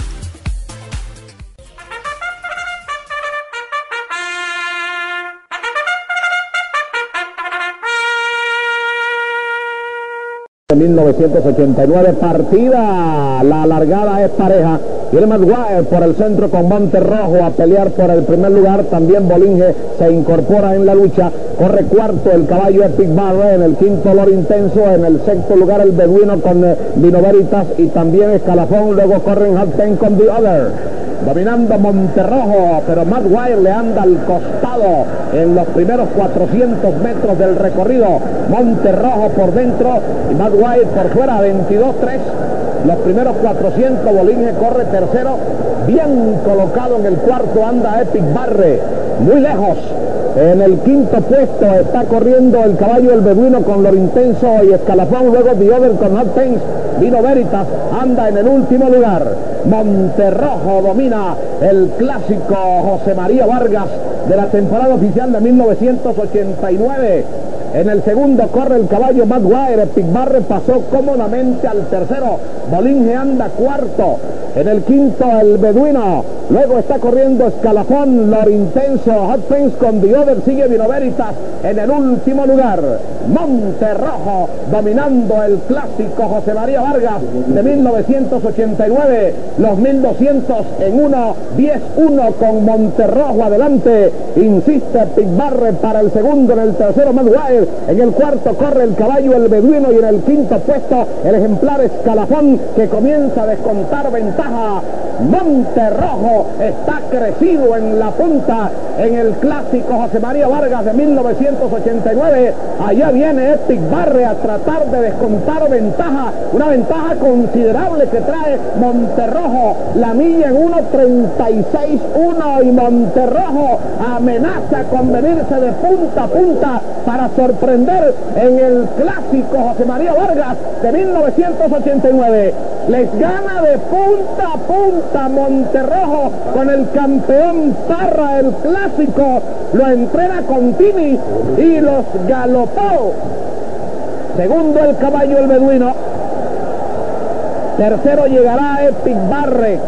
De 1989 partida, la largada es pareja. Viene Maguire por el centro con Monte Rojo a pelear por el primer lugar. También Bolinge se incorpora en la lucha. Corre cuarto el caballo Epic Barre. En el quinto Lor Intenso. En el sexto lugar el Beduino con eh, Vino Veritas. Y también Escalafón. Luego corren Halten con The Other dominando Monterrojo, pero Maguire le anda al costado en los primeros 400 metros del recorrido. Monterrojo por dentro y Maguire por fuera, 22-3. Los primeros 400, Bolinge corre tercero, bien colocado en el cuarto, anda Epic Barre, muy lejos. En el quinto puesto está corriendo el caballo el beduino con lo intenso y escalafón, luego Diover con Hot Vino Veritas anda en el último lugar. Monterrojo domina el clásico José María Vargas de la temporada oficial de 1989. En el segundo corre el caballo Maguire. Pigbarre pasó cómodamente al tercero. Bolinge anda cuarto. En el quinto el Beduino. Luego está corriendo Escalafón, Lor Intenso, Hot Prince con Dioder, sigue Vinoveritas en el último lugar. Monterrojo dominando el clásico José María Vargas de 1989. Los 1200 en 1, 10-1 con Monterrojo adelante. Insiste Pigbarre para el segundo, en el tercero Maguire. En el cuarto corre el caballo el Beduino y en el quinto puesto el ejemplar Escalafón que comienza a descontar ventaja. Monterrojo está crecido en la punta en el clásico José María Vargas de 1989. Allá viene Epic Barre a tratar de descontar ventaja, una ventaja considerable que trae Monterrojo. La milla en 1.36-1 y Monterrojo amenaza con venirse de punta a punta para sorprender en el clásico José María Vargas de 1989. Les gana de punta a punta Monterrojo con el campeón Parra, el clásico, lo entrena con Tini y los galopó. Segundo el caballo el beduino. Tercero llegará Epic Barre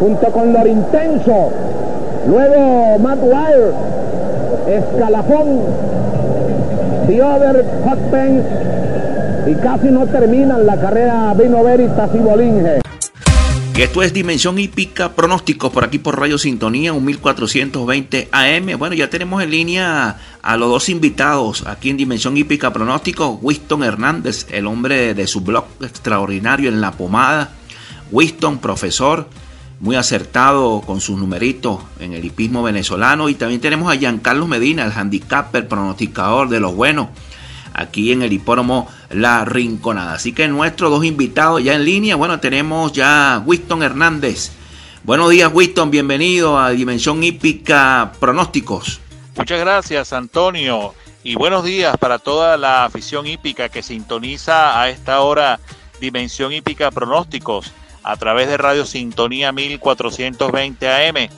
junto con Lorintenso. Luego Matt Wire, Escalafón, Theodore Hotpens y casi no terminan la carrera Vino Veritas y Bolinge. Esto es Dimensión Hípica Pronósticos por aquí por Radio Sintonía 1420 AM. Bueno, ya tenemos en línea a los dos invitados aquí en Dimensión Hípica Pronósticos. Winston Hernández, el hombre de su blog extraordinario en La Pomada. Winston, profesor, muy acertado con sus numeritos en el hipismo venezolano. Y también tenemos a Giancarlo Medina, el handicapper pronosticador de los buenos aquí en el hipódromo La Rinconada. Así que nuestros dos invitados ya en línea, bueno, tenemos ya Winston Hernández. Buenos días, Winston, bienvenido a Dimensión Hípica Pronósticos. Muchas gracias, Antonio, y buenos días para toda la afición hípica que sintoniza a esta hora Dimensión Hípica Pronósticos a través de Radio Sintonía 1420 AM.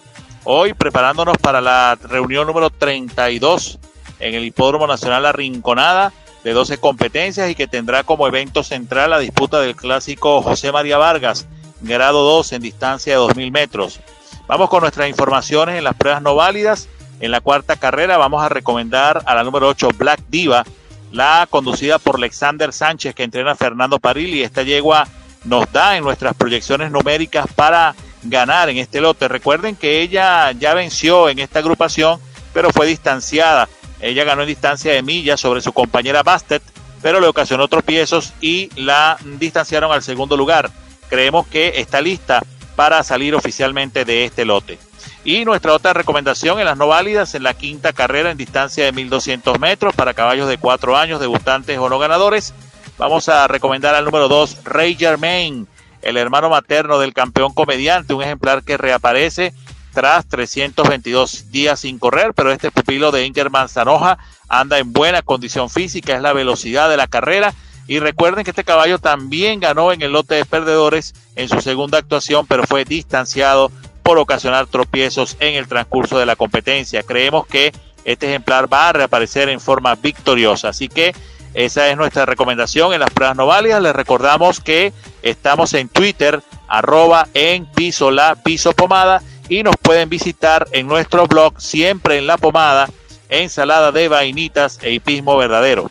hoy preparándonos para la reunión número 32 en el Hipódromo Nacional La Rinconada de 12 competencias y que tendrá como evento central la disputa del clásico José María Vargas, grado 2 en distancia de 2.000 metros. Vamos con nuestras informaciones en las pruebas no válidas. En la cuarta carrera vamos a recomendar a la número 8 Black Diva, la conducida por Alexander Sánchez que entrena Fernando Parili. Esta yegua nos da en nuestras proyecciones numéricas para ganar en este lote. Recuerden que ella ya venció en esta agrupación, pero fue distanciada. Ella ganó en distancia de millas sobre su compañera Bastet, pero le ocasionó tropiezos y la distanciaron al segundo lugar. Creemos que está lista para salir oficialmente de este lote. Y nuestra otra recomendación en las no válidas en la quinta carrera en distancia de 1200 metros para caballos de 4 años, debutantes o no ganadores. Vamos a recomendar al número 2, Ray Germain, el hermano materno del campeón comediante, un ejemplar que reaparece tras 322 días sin correr, pero este pupilo de Inger Manzanoja anda en buena condición física, es la velocidad de la carrera. Y recuerden que este caballo también ganó en el lote de perdedores en su segunda actuación, pero fue distanciado por ocasionar tropiezos en el transcurso de la competencia. Creemos que este ejemplar va a reaparecer en forma victoriosa. Así que esa es nuestra recomendación en las pruebas no válidas. Les recordamos que estamos en Twitter, arroba en piso la piso pomada y nos pueden visitar en nuestro blog siempre en la pomada, ensalada de vainitas e hipismo verdadero.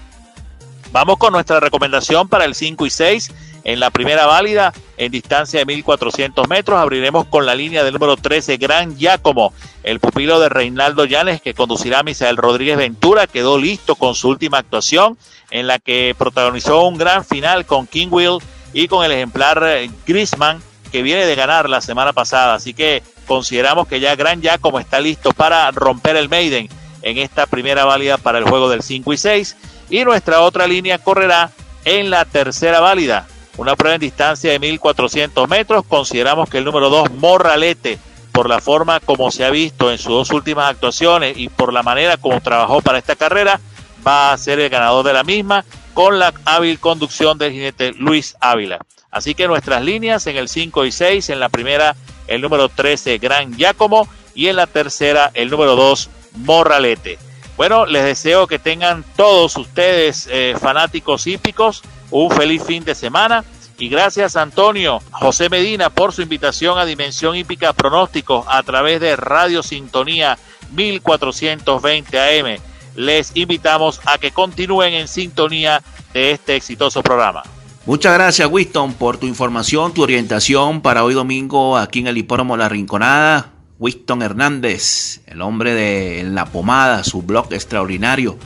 Vamos con nuestra recomendación para el 5 y 6. En la primera válida, en distancia de 1400 metros, abriremos con la línea del número 13, Gran Giacomo, el pupilo de Reinaldo Llanes, que conducirá a Misael Rodríguez Ventura, quedó listo con su última actuación, en la que protagonizó un gran final con King Will y con el ejemplar eh, Grisman, que viene de ganar la semana pasada. Así que consideramos que ya Gran Giacomo está listo para romper el Maiden en esta primera válida para el juego del 5 y 6. Y nuestra otra línea correrá en la tercera válida. Una prueba en distancia de 1400 metros. Consideramos que el número 2, Morralete, por la forma como se ha visto en sus dos últimas actuaciones y por la manera como trabajó para esta carrera, va a ser el ganador de la misma con la hábil conducción del jinete Luis Ávila. Así que nuestras líneas en el 5 y 6, en la primera el número 13 Gran Giacomo y en la tercera el número 2 Morralete. Bueno, les deseo que tengan todos ustedes eh, fanáticos hípicos un feliz fin de semana y gracias Antonio José Medina por su invitación a Dimensión Hípica Pronósticos a través de Radio Sintonía 1420 AM. Les invitamos a que continúen en sintonía de este exitoso programa. Muchas gracias, Winston, por tu información, tu orientación para hoy domingo aquí en el Hipódromo La Rinconada. Winston Hernández, el hombre de La Pomada, su blog extraordinario.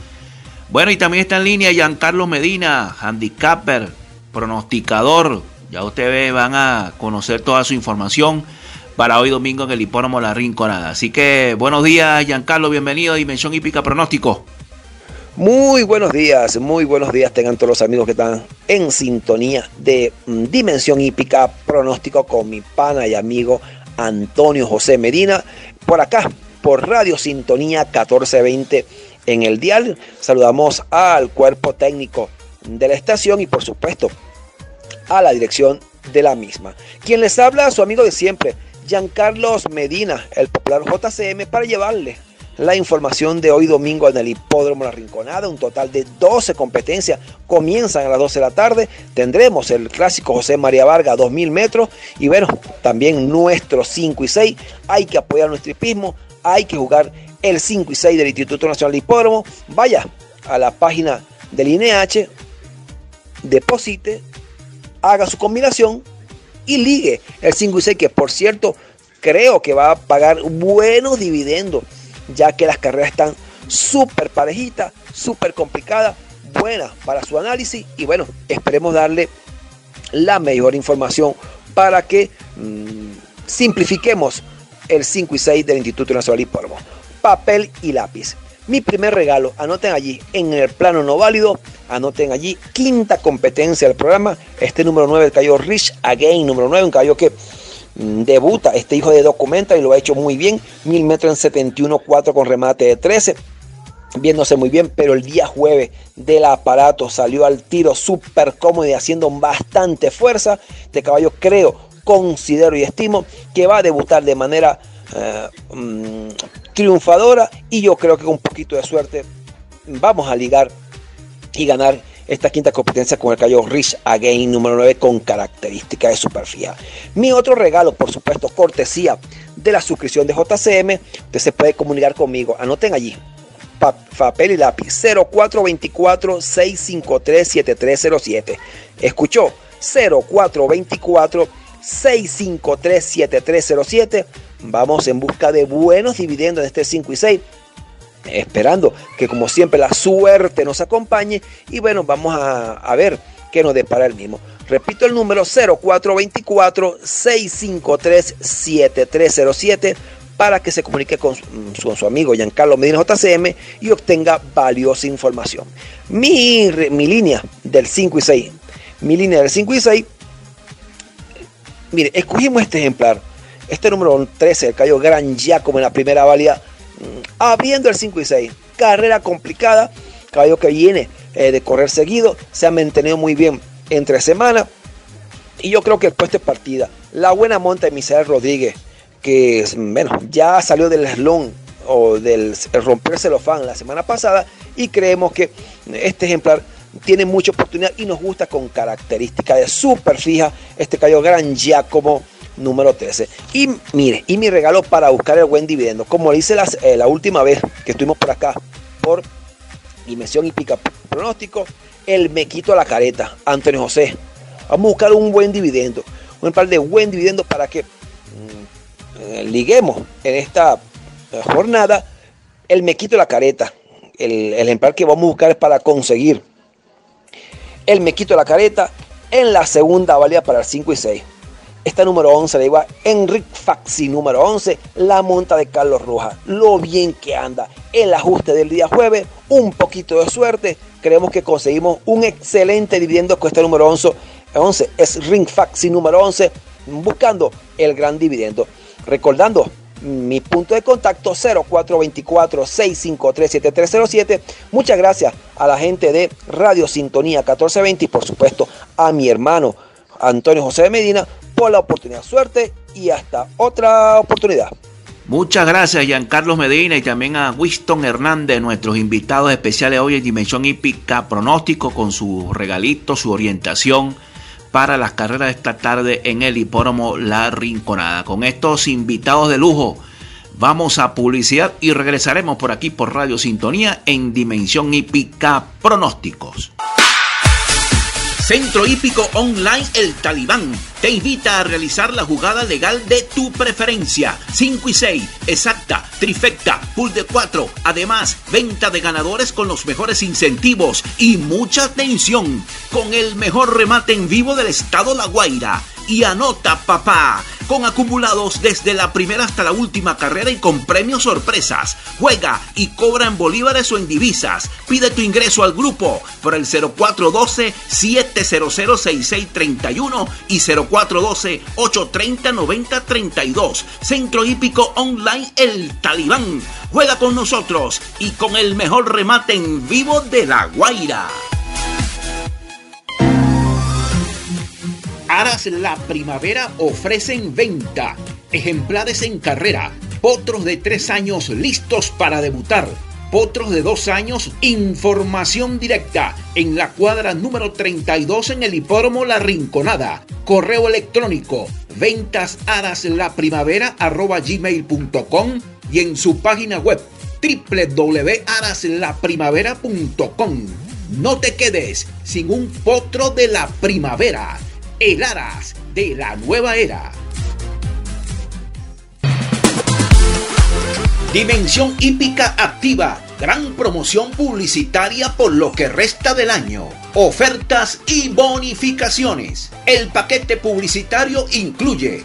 Bueno, y también está en línea Giancarlo Medina, handicapper, pronosticador. Ya ustedes van a conocer toda su información para hoy domingo en el Hipódromo La Rinconada. Así que buenos días, Giancarlo, bienvenido a Dimensión Hípica Pronóstico. Muy buenos días, muy buenos días tengan todos los amigos que están en sintonía de mm, Dimensión Hípica Pronóstico con mi pana y amigo Antonio José Medina, por acá, por Radio Sintonía 1420 en el dial. Saludamos al cuerpo técnico de la estación y por supuesto a la dirección de la misma. Quien les habla, su amigo de siempre, Giancarlos Medina, el popular JCM, para llevarle la información de hoy domingo en el Hipódromo La Rinconada. Un total de 12 competencias comienzan a las 12 de la tarde. Tendremos el clásico José María Vargas, 2000 metros. Y bueno, también nuestros 5 y 6. Hay que apoyar nuestro hipismo. Hay que jugar el 5 y 6 del Instituto Nacional de Hipódromo. Vaya a la página del INH, deposite, haga su combinación y ligue el 5 y 6, que por cierto creo que va a pagar buenos dividendos ya que las carreras están súper parejitas, súper complicadas, buenas para su análisis y bueno, esperemos darle la mejor información para que mm, simplifiquemos el 5 y 6 del Instituto Nacional Hipódromo. Papel y lápiz. Mi primer regalo, anoten allí en el plano no válido, anoten allí quinta competencia del programa, este número 9, el caballo Rich Again, número 9, un caballo que debuta este hijo de Documenta y lo ha hecho muy bien. Mil metros en 71.4 con remate de 13. Viéndose muy bien, pero el día jueves del aparato salió al tiro súper cómodo y haciendo bastante fuerza. Este caballo creo, considero y estimo que va a debutar de manera eh, mm, triunfadora y yo creo que con un poquito de suerte vamos a ligar y ganar esta quinta competencia con el callo Rich Again número 9 con característica de super fija. Mi otro regalo, por supuesto, cortesía de la suscripción de JCM, usted se puede comunicar conmigo. Anoten allí, papel y lápiz 0424 653 7307. ¿Escuchó? 0424 653 7307. Vamos en busca de buenos dividendos en este 5 y 6 esperando que como siempre la suerte nos acompañe. Y bueno, vamos a, ver qué nos depara el mismo. Repito el número 0424-653-7307 para que se comunique con su, su, amigo Giancarlo Medina JCM y obtenga valiosa información. Mi, mi línea del 5 y 6, mi línea del 5 y 6, mire, escogimos este ejemplar, este número 13, el Cayo Gran Giacomo en la primera válida abriendo el 5 y 6. Carrera complicada, caballo que viene eh, de correr seguido, se ha mantenido muy bien entre semanas. Y yo creo que puesto de partida, la buena monta de Misael Rodríguez, que bueno, ya salió del eslón o del romperse los fans la semana pasada y creemos que este ejemplar tiene mucha oportunidad y nos gusta con características de súper fija este caballo gran ya como número 13. Y mire, y mi regalo para buscar el buen dividendo, como le hice eh, la última vez que estuvimos por acá, por Dimensión y Pica Pronóstico, el me quito la careta, Antonio José. Vamos a buscar un buen dividendo, un par de buen dividendo para que mm, eh, liguemos en esta eh, jornada el me quito la careta. El, el ejemplar que vamos a buscar es para conseguir el me quito la careta en la segunda válida para el 5 y 6. Esta número 11 le igual Enric Faxi número 11, la monta de Carlos Rojas. Lo bien que anda. El ajuste del día jueves, un poquito de suerte. Creemos que conseguimos un excelente dividendo con este número 11. 11 es Ring Faxi número 11, buscando el gran dividendo. Recordando mi punto de contacto 0424-653-7307. Muchas gracias a la gente de Radio Sintonía 1420 y por supuesto a mi hermano Antonio José de Medina por la oportunidad. Suerte y hasta otra oportunidad. Muchas gracias, Giancarlos Medina, y también a Winston Hernández, nuestros invitados especiales hoy en Dimensión Hípica Pronóstico, con su regalito, su orientación para las carreras de esta tarde en el hipódromo La Rinconada. Con estos invitados de lujo, vamos a publicidad y regresaremos por aquí por Radio Sintonía en Dimensión Hípica Pronósticos. Centro Hípico Online El Talibán te invita a realizar la jugada legal de tu preferencia. 5 y 6, exacta, trifecta, pool de 4. Además, venta de ganadores con los mejores incentivos y mucha atención con el mejor remate en vivo del estado La Guaira y anota papá, con acumulados desde la primera hasta la última carrera y con premios sorpresas. Juega y cobra en bolívares o en divisas. Pide tu ingreso al grupo por el 0412-700-6631 y 0412-830-9032. Centro Hípico Online El Talibán. Juega con nosotros y con el mejor remate en vivo de La Guaira. Aras La Primavera ofrecen venta. Ejemplares en carrera. Potros de tres años listos para debutar. Potros de dos años, información directa en la cuadra número 32 en el hipódromo La Rinconada. Correo electrónico ventas gmail.com y en su página web www.araslaprimavera.com. No te quedes sin un potro de la primavera el Aras de la nueva era. Dimensión hípica activa. Gran promoción publicitaria por lo que resta del año. Ofertas y bonificaciones. El paquete publicitario incluye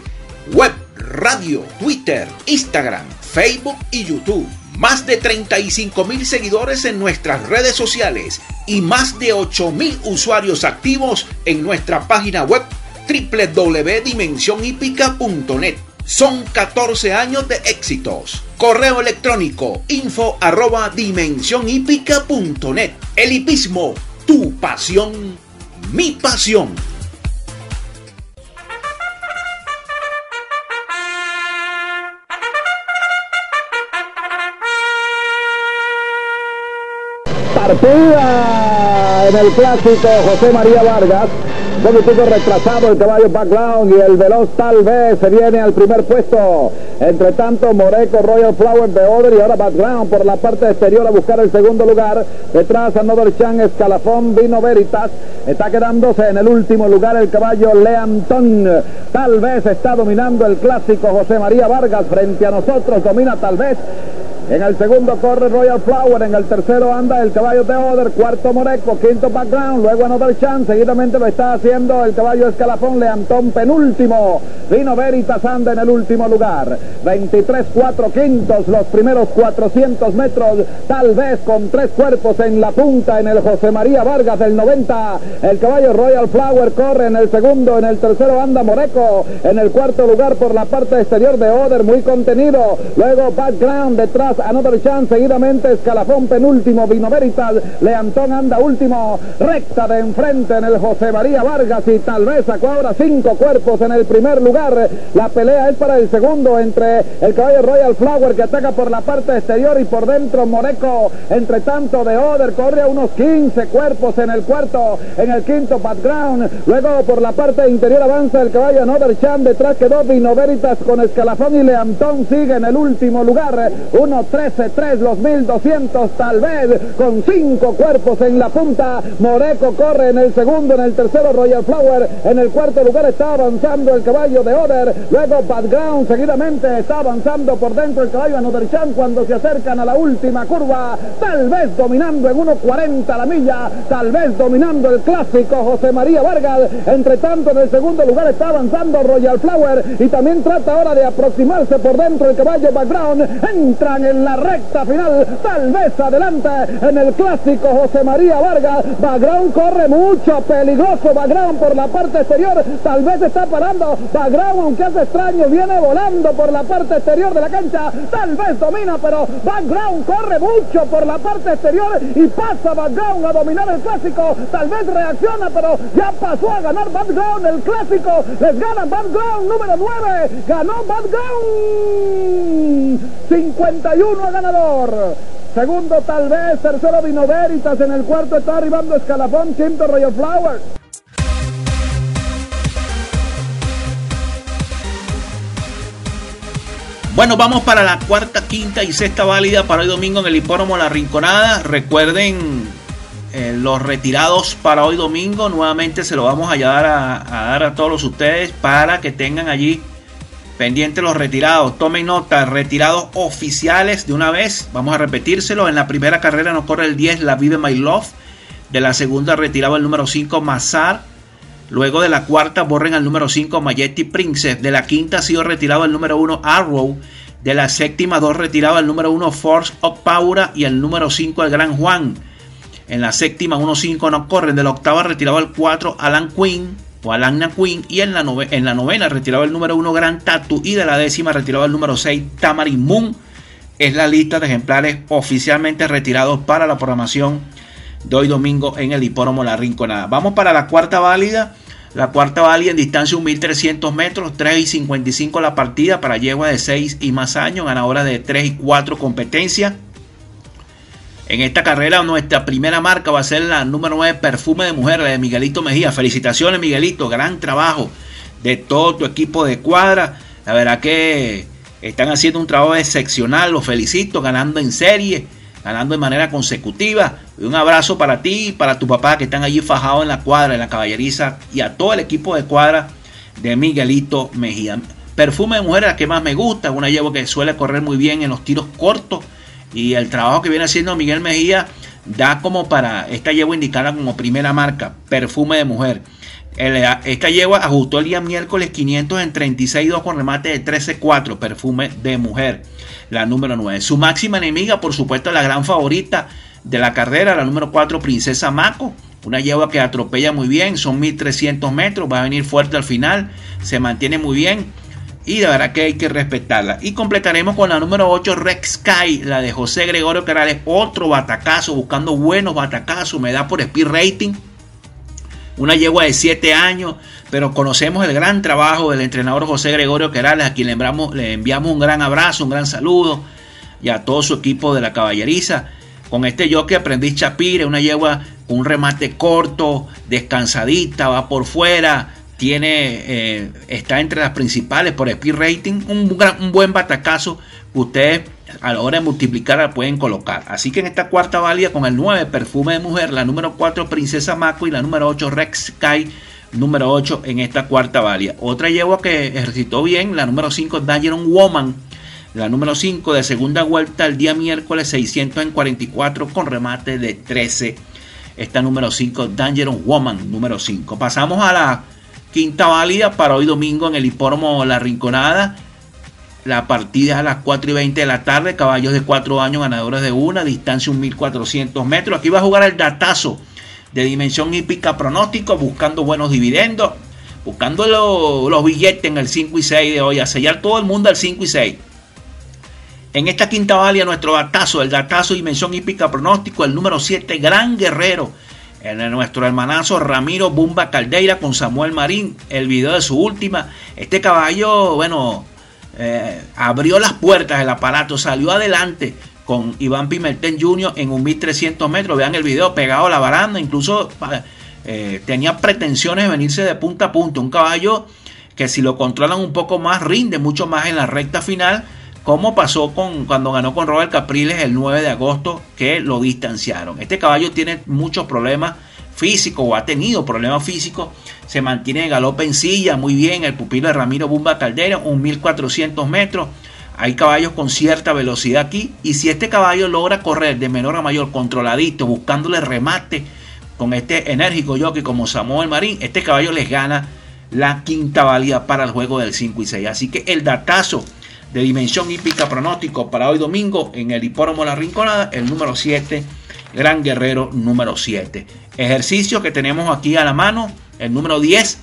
web, radio, Twitter, Instagram, Facebook y YouTube más de 35 mil seguidores en nuestras redes sociales y más de 8 mil usuarios activos en nuestra página web www.dimensionhipica.net. Son 14 años de éxitos. Correo electrónico info arroba. El hipismo, tu pasión, mi pasión. En el clásico José María Vargas. Un poquito retrasado el caballo background y el veloz tal vez se viene al primer puesto. Entre tanto, Moreco, Royal Flower de Oder y ahora background por la parte exterior a buscar el segundo lugar. Detrás Another Chan, Escalafón, Vino Veritas. Está quedándose en el último lugar el caballo Leantón. Tal vez está dominando el clásico José María Vargas frente a nosotros. Domina tal vez en el segundo corre Royal Flower, en el tercero anda el caballo de Oder, cuarto Moreco, quinto background, luego Another Chance, seguidamente lo está haciendo el caballo Escalafón Leantón penúltimo, Vino Veritas anda en el último lugar, 23 4 quintos, los primeros 400 metros, tal vez con tres cuerpos en la punta en el José María Vargas del 90, el caballo Royal Flower corre en el segundo, en el tercero anda Moreco, en el cuarto lugar por la parte exterior de Oder, muy contenido, luego background detrás Another Chance, seguidamente Escalafón penúltimo, Vino Veritas, Leantón anda último, recta de enfrente en el José María Vargas y tal vez sacó ahora cinco cuerpos en el primer lugar. La pelea es para el segundo entre el caballo Royal Flower que ataca por la parte exterior y por dentro Moreco. Entre tanto de Oder corre a unos 15 cuerpos en el cuarto, en el quinto background. Luego por la parte interior avanza el caballo Another Chan, detrás quedó Vino Veritas con Escalafón y Leantón sigue en el último lugar. Uno 13-3, los 1200 tal vez, con cinco cuerpos en la punta. Moreco corre en el segundo, en el tercero Royal Flower, en el cuarto lugar está avanzando el caballo de Oder, luego Background seguidamente está avanzando por dentro el caballo Chan cuando se acercan a la última curva, tal vez dominando en 1.40 la milla, tal vez dominando el clásico José María Vargas, entre tanto en el segundo lugar está avanzando Royal Flower y también trata ahora de aproximarse por dentro el caballo Background, entran en la recta final, tal vez adelante en el clásico José María Vargas. Bagrón corre mucho, peligroso Bagrón por la parte exterior, tal vez está parando. Bagrón, aunque hace extraño, viene volando por la parte exterior de la cancha, tal vez domina, pero Background corre mucho por la parte exterior y pasa Background a dominar el clásico. Tal vez reacciona, pero ya pasó a ganar Background el clásico. Les gana Background número 9. Ganó Background 51 ganador. Segundo tal vez, tercero Vino Veritas, en el cuarto está arribando Escalafón, quinto Royal Flower. Bueno, vamos para la cuarta, quinta y sexta válida para hoy domingo en el hipódromo La Rinconada. Recuerden eh, los retirados para hoy domingo. Nuevamente se lo vamos a, a, a dar a todos ustedes para que tengan allí Pendiente los retirados. Tomen nota. Retirados oficiales de una vez. Vamos a repetírselo. En la primera carrera nos corre el 10 La Vive My Love. De la segunda retirado el número 5 Mazar. Luego de la cuarta borren al número 5 Mayetti Princess. De la quinta ha sido retirado el número 1 Arrow. De la séptima dos retirado el número 1 Force of Paura y el número 5 el Gran Juan. En la séptima 1-5 no corren. De la octava retirado el 4 Alan Quinn o Quinn y en la, en la novena retiraba el número 1 Gran Tatu y de la décima retiraba el número 6 Tamarin Moon. Es la lista de ejemplares oficialmente retirados para la programación de hoy domingo en el hipódromo La Rinconada. Vamos para la cuarta válida. La cuarta válida en distancia 1300 metros, 3 y 55 la partida para yegua de 6 y más años, ganadora de 3 y 4 competencias. En esta carrera nuestra primera marca va a ser la número 9 Perfume de Mujer, la de Miguelito Mejía. Felicitaciones Miguelito, gran trabajo de todo tu equipo de cuadra. La verdad que están haciendo un trabajo excepcional, los felicito, ganando en serie, ganando de manera consecutiva. un abrazo para ti y para tu papá que están allí fajados en la cuadra, en la caballeriza y a todo el equipo de cuadra de Miguelito Mejía. Perfume de mujer, la que más me gusta, una llevo que suele correr muy bien en los tiros cortos y el trabajo que viene haciendo Miguel Mejía da como para esta yegua indicada como primera marca, perfume de mujer. esta yegua ajustó el día miércoles 500 en 36.2 con remate de 13.4, perfume de mujer, la número 9. Su máxima enemiga, por supuesto, la gran favorita de la carrera, la número 4, Princesa Maco. Una yegua que atropella muy bien, son 1300 metros, va a venir fuerte al final, se mantiene muy bien y de verdad que hay que respetarla. Y completaremos con la número 8, Rex Sky, la de José Gregorio Carales, otro batacazo, buscando buenos batacazos, me da por speed rating. Una yegua de 7 años, pero conocemos el gran trabajo del entrenador José Gregorio Carales, a quien le enviamos, le enviamos un gran abrazo, un gran saludo, y a todo su equipo de la caballeriza. Con este jockey aprendí Chapire, una yegua con un remate corto, descansadita, va por fuera, tiene, eh, está entre las principales por speed rating, un, un buen batacazo que ustedes a la hora de multiplicar la pueden colocar. Así que en esta cuarta válida con el 9 Perfume de Mujer, la número 4 Princesa Mako y la número 8 Rex Sky, número 8 en esta cuarta válida. Otra yegua que ejercitó bien, la número 5 Dangeron Woman, la número 5 de segunda vuelta el día miércoles 644 con remate de 13. Esta número 5 Dangeron Woman, número 5. Pasamos a la quinta válida para hoy domingo en el hipódromo La Rinconada la partida a las 4 y 20 de la tarde. Caballos de 4 años, ganadores de una, distancia 1400 metros. Aquí va a jugar el datazo de dimensión hípica pronóstico, buscando buenos dividendos, buscando los billetes en el 5 y 6 de hoy, a sellar todo el mundo al 5 y 6. En esta quinta valia, nuestro datazo, el datazo dimensión hípica pronóstico, el número 7, Gran Guerrero. Nuestro hermanazo Ramiro Bumba Caldeira con Samuel Marín, el video de su última. Este caballo, bueno, eh, abrió las puertas del aparato, salió adelante con Iván Pimentel Jr. en un 1300 metros. Vean el video pegado a la baranda, incluso eh, tenía pretensiones de venirse de punta a punta. Un caballo que si lo controlan un poco más, rinde mucho más en la recta final, como pasó con, cuando ganó con Robert Capriles el 9 de agosto, que lo distanciaron. Este caballo tiene muchos problemas físico o ha tenido problemas físicos, se mantiene en galope en silla, muy bien, el pupilo de Ramiro Bumba Caldera, un 1400 metros. Hay caballos con cierta velocidad aquí y si este caballo logra correr de menor a mayor controladito, buscándole remate con este enérgico jockey como Samuel Marín, este caballo les gana la quinta válida para el juego del 5 y 6. Así que el datazo de dimensión hípica pronóstico para hoy domingo en el hipódromo La Rinconada, el número 7 Gran Guerrero número 7. Ejercicio que tenemos aquí a la mano, el número 10.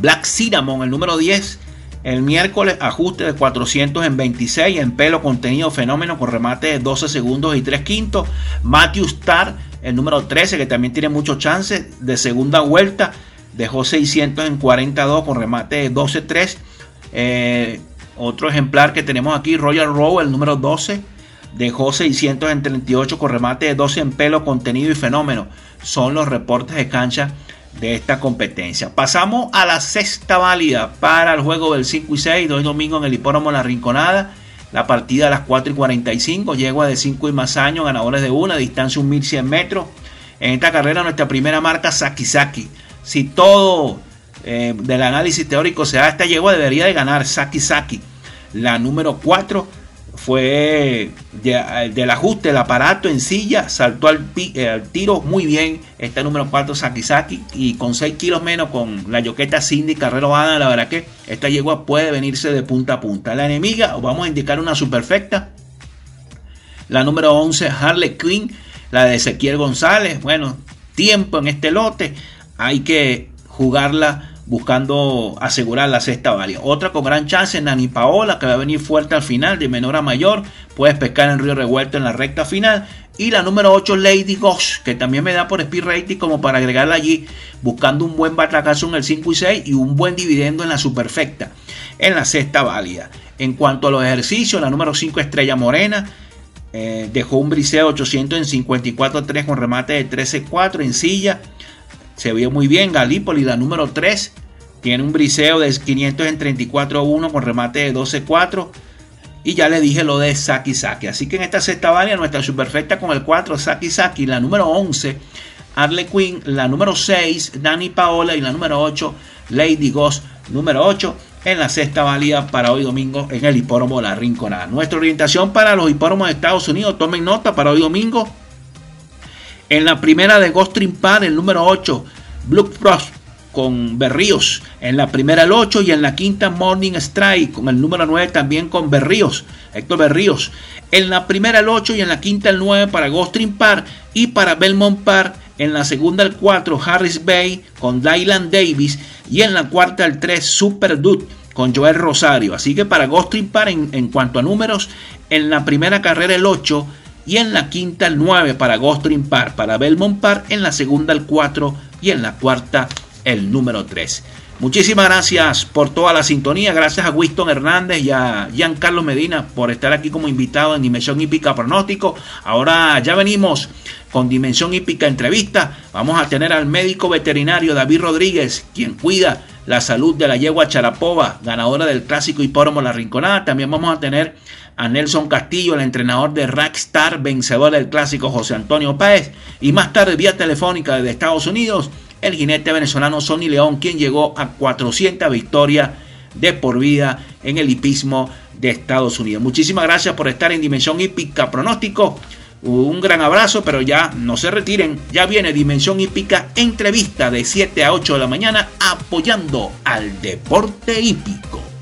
Black Cinnamon, el número 10. El miércoles ajuste de 400 en 26 en pelo contenido fenómeno con remate de 12 segundos y 3 quintos. Matthew Star, el número 13 que también tiene muchos chances de segunda vuelta. Dejó 600 en 42 con remate de 12-3. Eh, otro ejemplar que tenemos aquí, Royal Row, el número 12 dejó 600 en 38 con remate de 12 en pelo, contenido y fenómeno. Son los reportes de cancha de esta competencia. Pasamos a la sexta válida para el juego del 5 y 6, hoy domingo en el hipódromo La Rinconada. La partida a las 4 y 45, yegua de 5 y más años, ganadores de una, distancia 1100 metros. En esta carrera nuestra primera marca Saki Saki. Si todo eh, del análisis teórico se da, esta yegua debería de ganar Saki Saki. La número 4 fue del ajuste del aparato en silla, saltó eh, al, tiro muy bien. Este número 4 Sakisaki y con 6 kilos menos con la yoqueta Cindy Carrero Ana, la verdad que esta yegua puede venirse de punta a punta. La enemiga, vamos a indicar una superfecta. La número 11 Harley Quinn, la de Ezequiel González. Bueno, tiempo en este lote, hay que jugarla buscando asegurar la sexta valia. Otra con gran chance, Nani Paola, que va a venir fuerte al final, de menor a mayor. Puedes pescar en Río Revuelto en la recta final. Y la número 8, Lady Gosh, que también me da por speed rating como para agregarla allí, buscando un buen batacazo en el 5 y 6 y un buen dividendo en la superfecta, en la sexta válida. En cuanto a los ejercicios, la número 5, Estrella Morena, eh, dejó un briseo 800 en 54-3 con remate de 13-4 en silla se vio muy bien. Galípoli, la número 3, tiene un briseo de 500 en 34-1 con remate de 12-4. Y ya le dije lo de Saki Saki. Así que en esta sexta varia nuestra superfecta con el 4, Saki Saki. La número 11, Harley Quinn. La número 6, Dani Paola. Y la número 8, Lady Ghost. Número 8 en la sexta válida para hoy domingo en el hipódromo La Rinconada. Nuestra orientación para los hipódromos de Estados Unidos, tomen nota para hoy domingo en la primera de Ghost Par, el número 8, Blue Frost con Berríos. En la primera el 8 y en la quinta Morning Strike con el número 9 también con Berríos, Héctor Berríos. En la primera el 8 y en la quinta el 9 para Ghost Par y para Belmont Par. En la segunda el 4 Harris Bay con Dylan Davis y en la cuarta el 3 Super Dude con Joel Rosario. Así que para Ghost Par en, en cuanto a números, en la primera carrera el 8 y en la quinta el 9 para Gostrin Par, para Belmont Par, en la segunda el 4 y en la cuarta el número 3. Muchísimas gracias por toda la sintonía. Gracias a Winston Hernández y a Giancarlo Medina por estar aquí como invitado en Dimensión Hípica Pronóstico. Ahora ya venimos con Dimensión Hípica Entrevista. Vamos a tener al médico veterinario David Rodríguez, quien cuida la salud de la yegua Charapova, ganadora del clásico hipódromo La Rinconada. También vamos a tener a Nelson Castillo, el entrenador de Rackstar, vencedor del clásico José Antonio Páez. Y más tarde, vía telefónica desde Estados Unidos, el jinete venezolano Sonny León, quien llegó a 400 victorias de por vida en el hipismo de Estados Unidos. Muchísimas gracias por estar en Dimensión Hípica Pronóstico. Un gran abrazo, pero ya no se retiren. Ya viene Dimensión Hípica Entrevista de 7 a 8 de la mañana apoyando al deporte hípico.